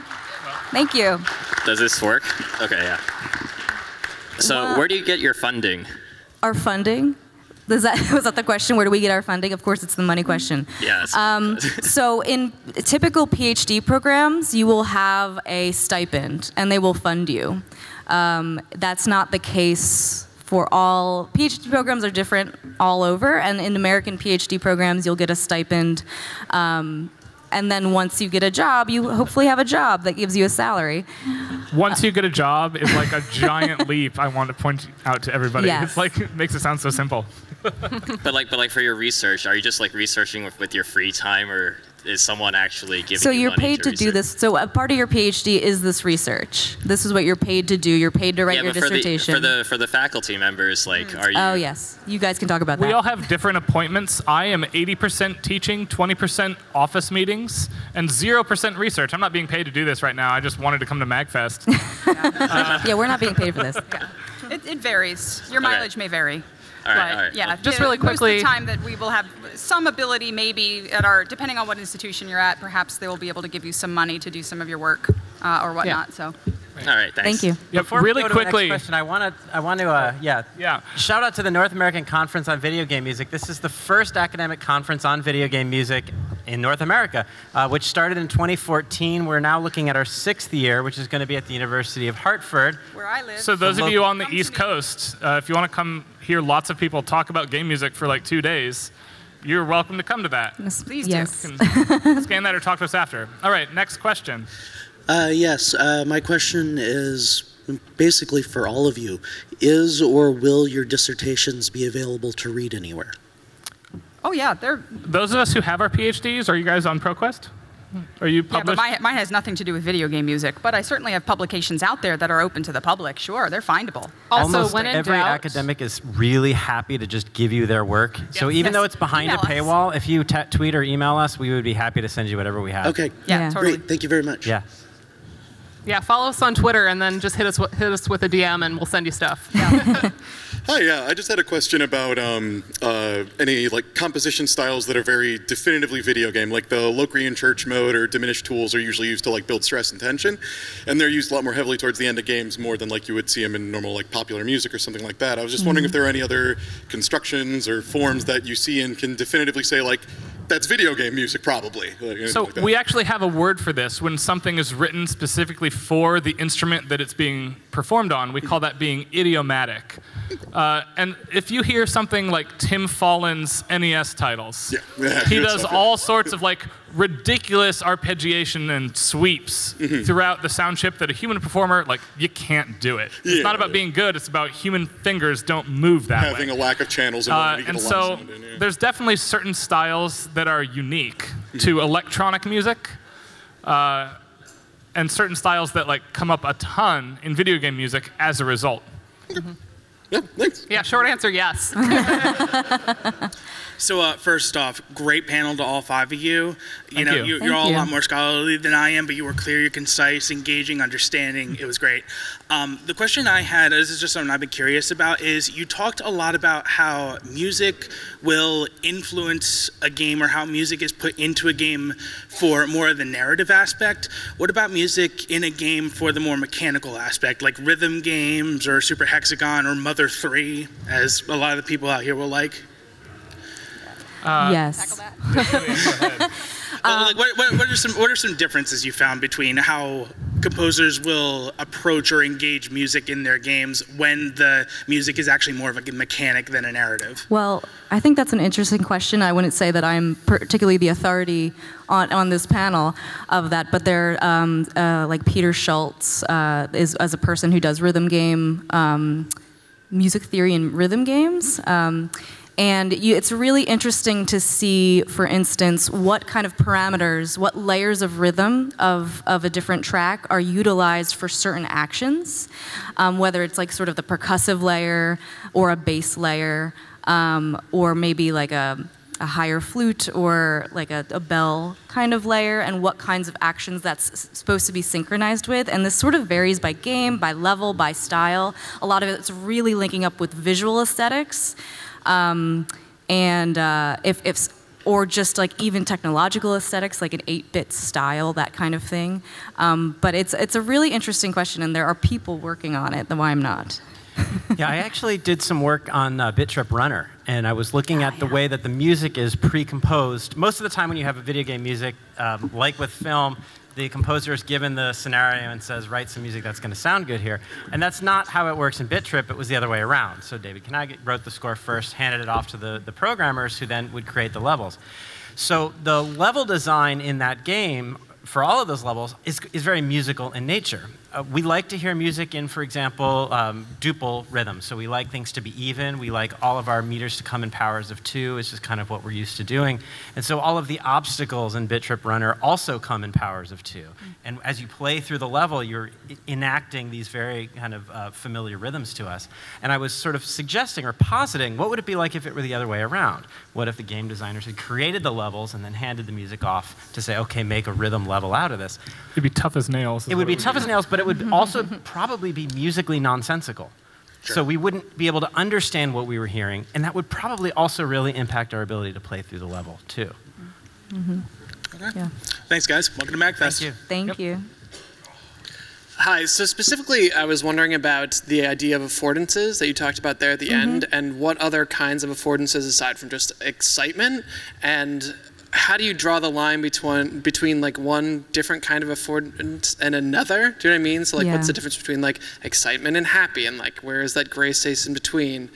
Thank you. Does this work? Okay, yeah. So, well, where do you get your funding? Our funding? Is that, was that the question? Where do we get our funding? Of course, it's the money question. Yes. Um, so, in typical PhD programs, you will have a stipend and they will fund you. Um, that's not the case for all PhD programs are different all over, and in American PhD programs, you'll get a stipend. Um, and then once you get a job, you hopefully have a job that gives you a salary. Once you get a job is like a giant leap. I want to point out to everybody. Yes. It's like it makes it sound so simple. but like, but like for your research, are you just like researching with, with your free time, or is someone actually giving so you you're paid to, to do this. So a part of your phd is this research. This is what you're paid to do. You're paid to write yeah, your but dissertation for the, for the for the faculty members like are you oh yes. You guys can talk about we that. we all have different appointments. I am 80% teaching 20% office meetings and 0% research. I'm not being paid to do this right now. I just wanted to come to magfest. Uh, yeah we're not being paid for this. Yeah. it, it varies. Your mileage okay. may vary all right, but, all right. Yeah, just really quickly. Most of the time that we will have some ability, maybe at our, depending on what institution you're at, perhaps they will be able to give you some money to do some of your work uh, or whatnot. Yeah. So. All right, thanks. Thank you. Yep, Before really we go quickly. To the next question, I want to, I want to, uh, yeah, yeah. Shout out to the North American Conference on Video Game Music. This is the first academic conference on video game music in North America, uh, which started in 2014. We're now looking at our sixth year, which is going to be at the University of Hartford, where I live. So those of you on the East Coast, uh, if you want to come hear lots of people talk about game music for like two days, you're welcome to come to that. Yes, please yes. do. scan that or talk to us after. All right, next question. Uh, yes, uh, my question is basically for all of you. Is or will your dissertations be available to read anywhere? Oh yeah, they're. Those of us who have our PhDs, are you guys on ProQuest? Are you published? Yeah, but mine, mine has nothing to do with video game music. But I certainly have publications out there that are open to the public. Sure, they're findable. Also, Almost when every doubt, academic is really happy to just give you their work. So even Yes. though it's behind Email a us. paywall, if you t- tweet or email us, we would be happy to send you whatever we have. Okay. Yeah, Yeah. totally. Great. Thank you very much. Yeah. Yeah, follow us on Twitter and then just hit us hit us with a DM and we'll send you stuff. Hi, Hi, yeah. I just had a question about um, uh, any like composition styles that are very definitively video game, like the Locrian Church mode or diminished tools are usually used to like build stress and tension, and they're used a lot more heavily towards the end of games more than like you would see them in normal like popular music or something like that. I was just wondering if there are any other constructions or forms that you see and can definitively say like that's video game music probably. So like we actually have a word for this when something is written specifically for the instrument that it's being performed on. We call that being idiomatic. Uh, and if you hear something like Tim Follin's NES titles, Yeah. he does all sorts of like ridiculous arpeggiation and sweeps Mm-hmm. throughout the sound chip that a human performer like you can't do it. It's not about yeah. being good. It's about human fingers don't move that way. having a lack of channels and Uh, wanting to get and a so sound in, yeah. there's definitely certain styles that are unique to electronic music, uh, and certain styles that like come up a ton in video game music as a result. Yeah, thanks. Yeah, short answer, yes. So uh, first off, great panel to all five of you. You Thank know, you. You, Thank are all you. a lot more scholarly than I am, but you were clear, you're concise, engaging, understanding. It was great. Um, the question I had, this is just something I've been curious about, is you talked a lot about how music will influence a game or how music is put into a game for more of the narrative aspect. What about music in a game for the more mechanical aspect, like rhythm games or Super Hexagon or Mother 3, as a lot of the people out here will like? Yes. Well, like, what, what, what are some what are some differences you found between how composers will approach or engage music in their games when the music is actually more of a mechanic than a narrative? Well, I think that's an interesting question. I wouldn't say that I'm particularly the authority on, on this panel of that, but there, um, uh, like Peter Shultz uh, is as a person who does rhythm game um, music theory and rhythm games. Um, and you, it's really interesting to see, for instance, what kind of parameters, what layers of rhythm of, of a different track are utilized for certain actions, um, whether it's like sort of the percussive layer or a bass layer, um, or maybe like a, a higher flute or like a, a bell kind of layer, and what kinds of actions that's supposed to be synchronized with. And this sort of varies by game, by level, by style. A lot of it's really linking up with visual aesthetics um, and uh, if, if or just like even technological aesthetics, like an 8-bit style, that kind of thing. Um, but it's it's a really interesting question, and there are people working on it, though I'm not. yeah, I actually did some work on uh, BitTrip Runner, and I was looking at the way that the music is pre-composed. Most of the time, when you have a video game music, um, like with film, the composer is given the scenario and says, "Write some music that's going to sound good here," and that's not how it works in BitTrip. It was the other way around. So David Kanaga wrote the score first, handed it off to the, the programmers, who then would create the levels. So the level design in that game for all of those levels is, is very musical in nature. Uh, we like to hear music in, for example, um, duple rhythms. So we like things to be even. We like all of our meters to come in powers of two. It's just kind of what we're used to doing. And so all of the obstacles in BitTrip Runner also come in powers of two. And as you play through the level, you're enacting these very kind of uh, familiar rhythms to us. And I was sort of suggesting or positing, what would it be like if it were the other way around? What if the game designers had created the levels and then handed the music off to say, okay, make a rhythm level out of this? It'd be tough as nails. It would be tough as nails, but it would also probably be musically nonsensical. So we wouldn't be able to understand what we were hearing, and that would probably also really impact our ability to play through the level, too. Mm-hmm. Yeah. Thanks, guys. Welcome to MagFest. Thank you. Thank you. Hi, so specifically, I was wondering about the idea of affordances that you talked about there at the mm-hmm. end, and what other kinds of affordances aside from just excitement, and how do you draw the line between between like one different kind of affordance and another? Do you know what I mean? So like, what's the difference between like excitement and happy, and like where is that gray space in between?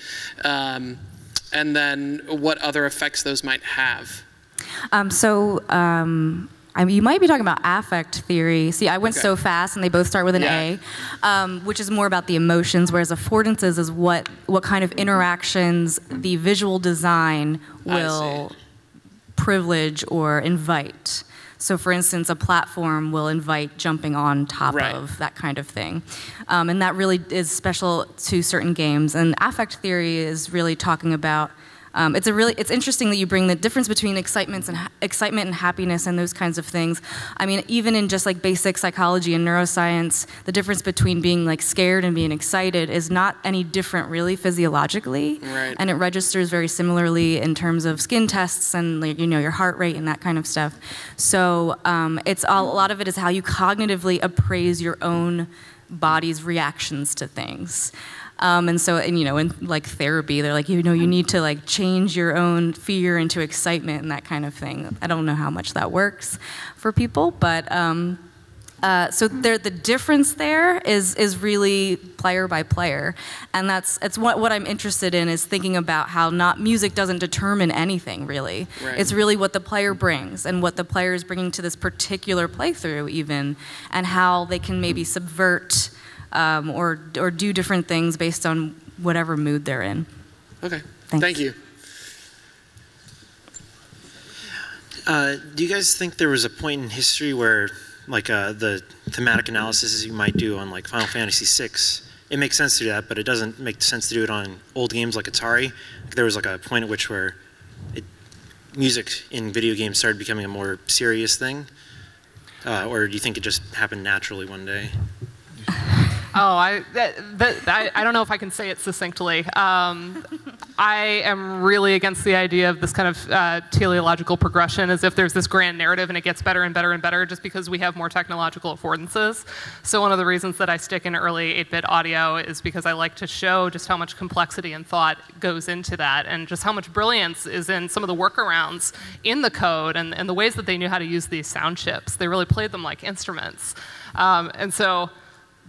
Um, and then what other effects those might have? Um, so um, I mean, you might be talking about affect theory. See, I went Okay. so fast, and they both start with an Yeah. A, um, which is more about the emotions, whereas affordances is what what kind of interactions the visual design will privilege or invite. So, for instance, a platform will invite jumping on top Right. of that kind of thing. Um, and that really is special to certain games. And affect theory is really talking about um, it's a really it's interesting that you bring the difference between excitements and excitement and happiness and those kinds of things. I mean, even in just like basic psychology and neuroscience, the difference between being like scared and being excited is not any different really physiologically, Right. and it registers very similarly in terms of skin tests and like, you know your heart rate and that kind of stuff. So um, it's all, a lot of it is how you cognitively appraise your own body's reactions to things. Um, and so, and you know, in like therapy, they're like, you know, you need to like change your own fear into excitement and that kind of thing. I don't know how much that works for people, but um, uh, so there, the difference there is is really player by player, and that's it's what what I'm interested in is thinking about how not music doesn't determine anything really. Right. It's really what the player brings and what the player is bringing to this particular playthrough even, and how they can maybe subvert um, or or do different things based on whatever mood they're in. Okay. Thanks. Thank you. Uh, do you guys think there was a point in history where, like, uh, the thematic analysis you might do on like Final Fantasy VI, it makes sense to do that, but it doesn't make sense to do it on old games like Atari? Like, there was like a point at which where it, music in video games started becoming a more serious thing, uh, or do you think it just happened naturally one day? Oh, I, that, that, I, I don't know if I can say it succinctly. Um, I am really against the idea of this kind of uh, teleological progression as if there's this grand narrative and it gets better and better and better just because we have more technological affordances. So, one of the reasons that I stick in early 8 bit audio is because I like to show just how much complexity and thought goes into that and just how much brilliance is in some of the workarounds in the code and, and the ways that they knew how to use these sound chips. They really played them like instruments. Um, and so,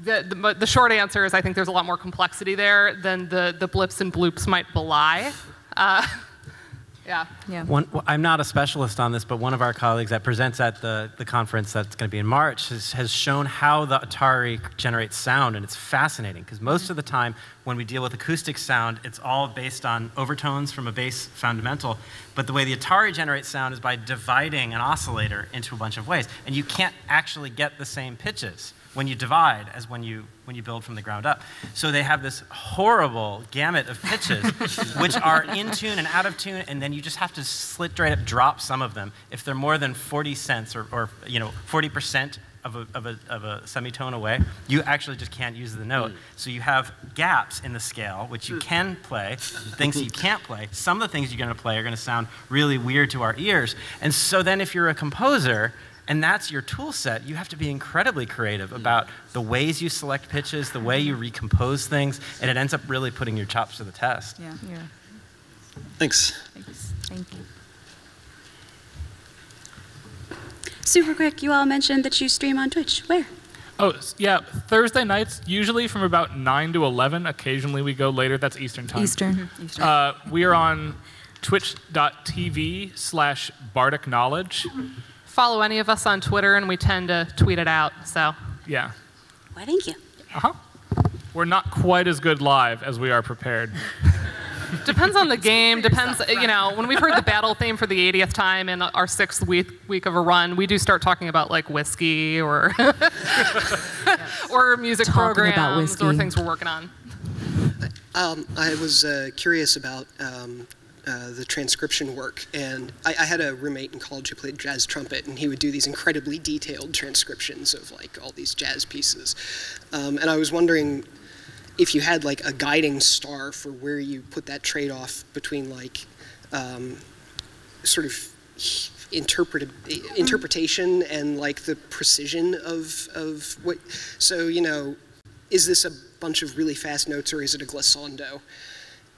the, the, the short answer is I think there's a lot more complexity there than the, the blips and bloops might belie. Uh, yeah. Yeah. One, well, I'm not a specialist on this, but one of our colleagues that presents at the, the conference that's going to be in March has, has shown how the Atari generates sound, and it's fascinating because most of the time when we deal with acoustic sound, it's all based on overtones from a bass fundamental. But the way the Atari generates sound is by dividing an oscillator into a bunch of ways, and you can't actually get the same pitches when you divide as when you when you build from the ground up. So they have this horrible gamut of pitches, which are in tune and out of tune, and then you just have to slit straight up drop some of them. If they're more than 40 cents or, or you know 40 percent of a, of, a, of a semitone away, you actually just can't use the note. Mm. So you have gaps in the scale, which you mm. can play, things you can't play. Some of the things you're going to play are going to sound really weird to our ears. And so then if you're a composer, and that's your tool set, you have to be incredibly creative mm. about the ways you select pitches, the way you mm-hmm. recompose things, and it ends up really putting your chops to the test. Yeah. Yeah. Thanks. Thanks. Thank you. Super quick, you all mentioned that you stream on Twitch. Where? Oh, yeah. Thursday nights, usually from about 9 to 11. Occasionally we go later. That's Eastern time. Eastern. Mm-hmm. Eastern. Uh, we are on twitch.tv slash Bardic Knowledge. Mm-hmm. Follow any of us on Twitter and we tend to tweet it out. So, Yeah. Why, thank you. Uh huh. We're not quite as good live as we are prepared. depends on the game. Depends, you know, when we've heard the battle theme for the 80th time in our sixth week, week of a run, we do start talking about like whiskey or or music Talking about programs or things we're working on. Um, I was uh, curious about um, uh, the transcription work, and I, I had a roommate in college who played jazz trumpet, and he would do these incredibly detailed transcriptions of like all these jazz pieces. Um, and I was wondering if you had like a guiding star for where you put that trade-off between like um, sort of interpret interpretation and like the precision of of what. So you know, is this a bunch of really fast notes or is it a glissando?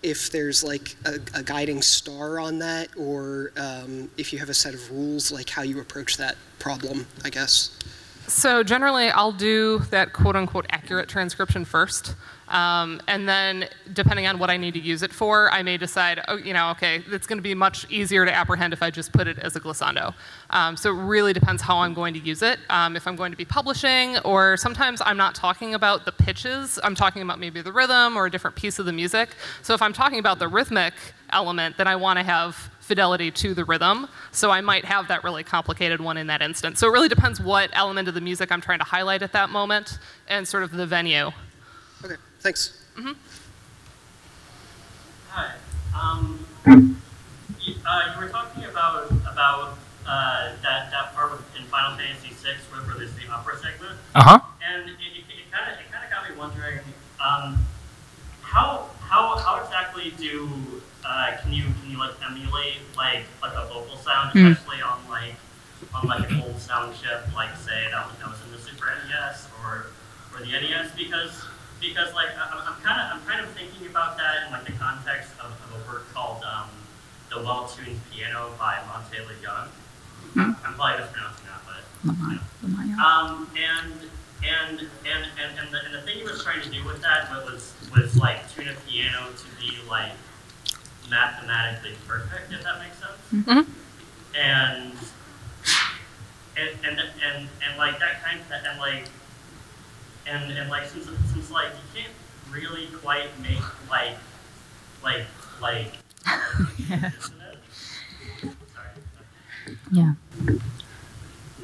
If there's like a, a guiding star on that, or um, if you have a set of rules, like how you approach that problem, I guess. So generally, I'll do that quote unquote accurate transcription first. Um, and then, depending on what I need to use it for, I may decide, oh, you know, okay, it's going to be much easier to apprehend if I just put it as a glissando. Um, so it really depends how I'm going to use it. Um, if I'm going to be publishing, or sometimes I'm not talking about the pitches, I'm talking about maybe the rhythm or a different piece of the music. So if I'm talking about the rhythmic element, then I want to have fidelity to the rhythm. So I might have that really complicated one in that instance. So it really depends what element of the music I'm trying to highlight at that moment and sort of the venue. Okay, thanks. hmm Hi. Um, You, uh, you were talking about about uh, that that part with, in Final Fantasy VI where, where there's the opera segment. Uh huh. And it kind of it kind of got me wondering um, how how how exactly do uh, can you can you like emulate like like a vocal sound, Mm. especially on like on like an old sound chip, like say that was, that was in the Super NES or or the NES, because because like I- I'm, I'm kind of I'm kind of thinking about that in like the context of, of a work called um, The Well-Tuned Piano by Monte Lejeune. I'm probably mispronouncing that, but um, and and and and and the, and the thing he was trying to do with that was was like tune a piano to be like mathematically perfect, if that makes sense. Mm-hmm. And and and and, and like that kind of and like and and like since since like you can't really quite make like like like Yeah.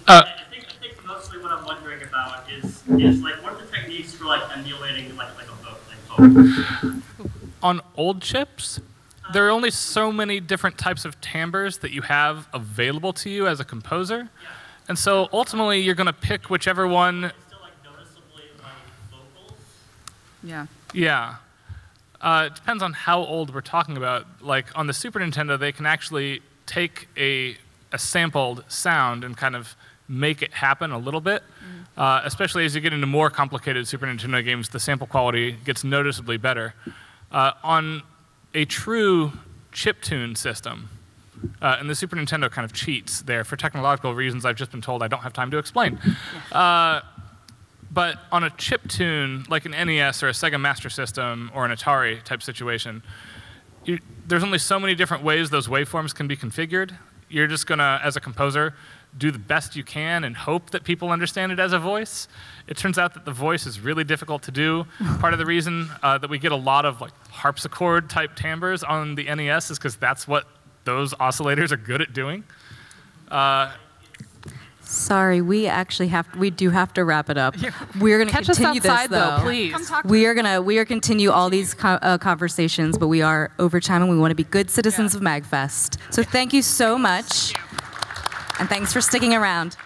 Uh, I think I think mostly what I'm wondering about is is like what are the techniques for like emulating like like a vote like vocal. on old chips, there are only so many different types of timbres that you have available to you as a composer. And so ultimately, you're going to pick whichever one. Yeah. Yeah. Uh, it depends on how old we're talking about. Like on the Super Nintendo, they can actually take a, a sampled sound and kind of make it happen a little bit. Uh, especially as you get into more complicated Super Nintendo games, the sample quality gets noticeably better. Uh, on a true chiptune system, uh, and the Super Nintendo kind of cheats there for technological reasons I've just been told I don't have time to explain. Uh, but on a chip tune, like an NES or a Sega Master System or an Atari type situation, you, there's only so many different ways those waveforms can be configured. You're just gonna, as a composer, do the best you can and hope that people understand it as a voice. It turns out that the voice is really difficult to do. Part of the reason uh, that we get a lot of like harpsichord type timbres on the NES is because that's what those oscillators are good at doing. Uh, Sorry, we actually have we do have to wrap it up. We're going to Catch us continue outside, this though, though. please. Come talk to we are going to we are continue all these co- uh, conversations, but we are over time and we want to be good citizens of Magfest. So thank you so much. And thanks for sticking around.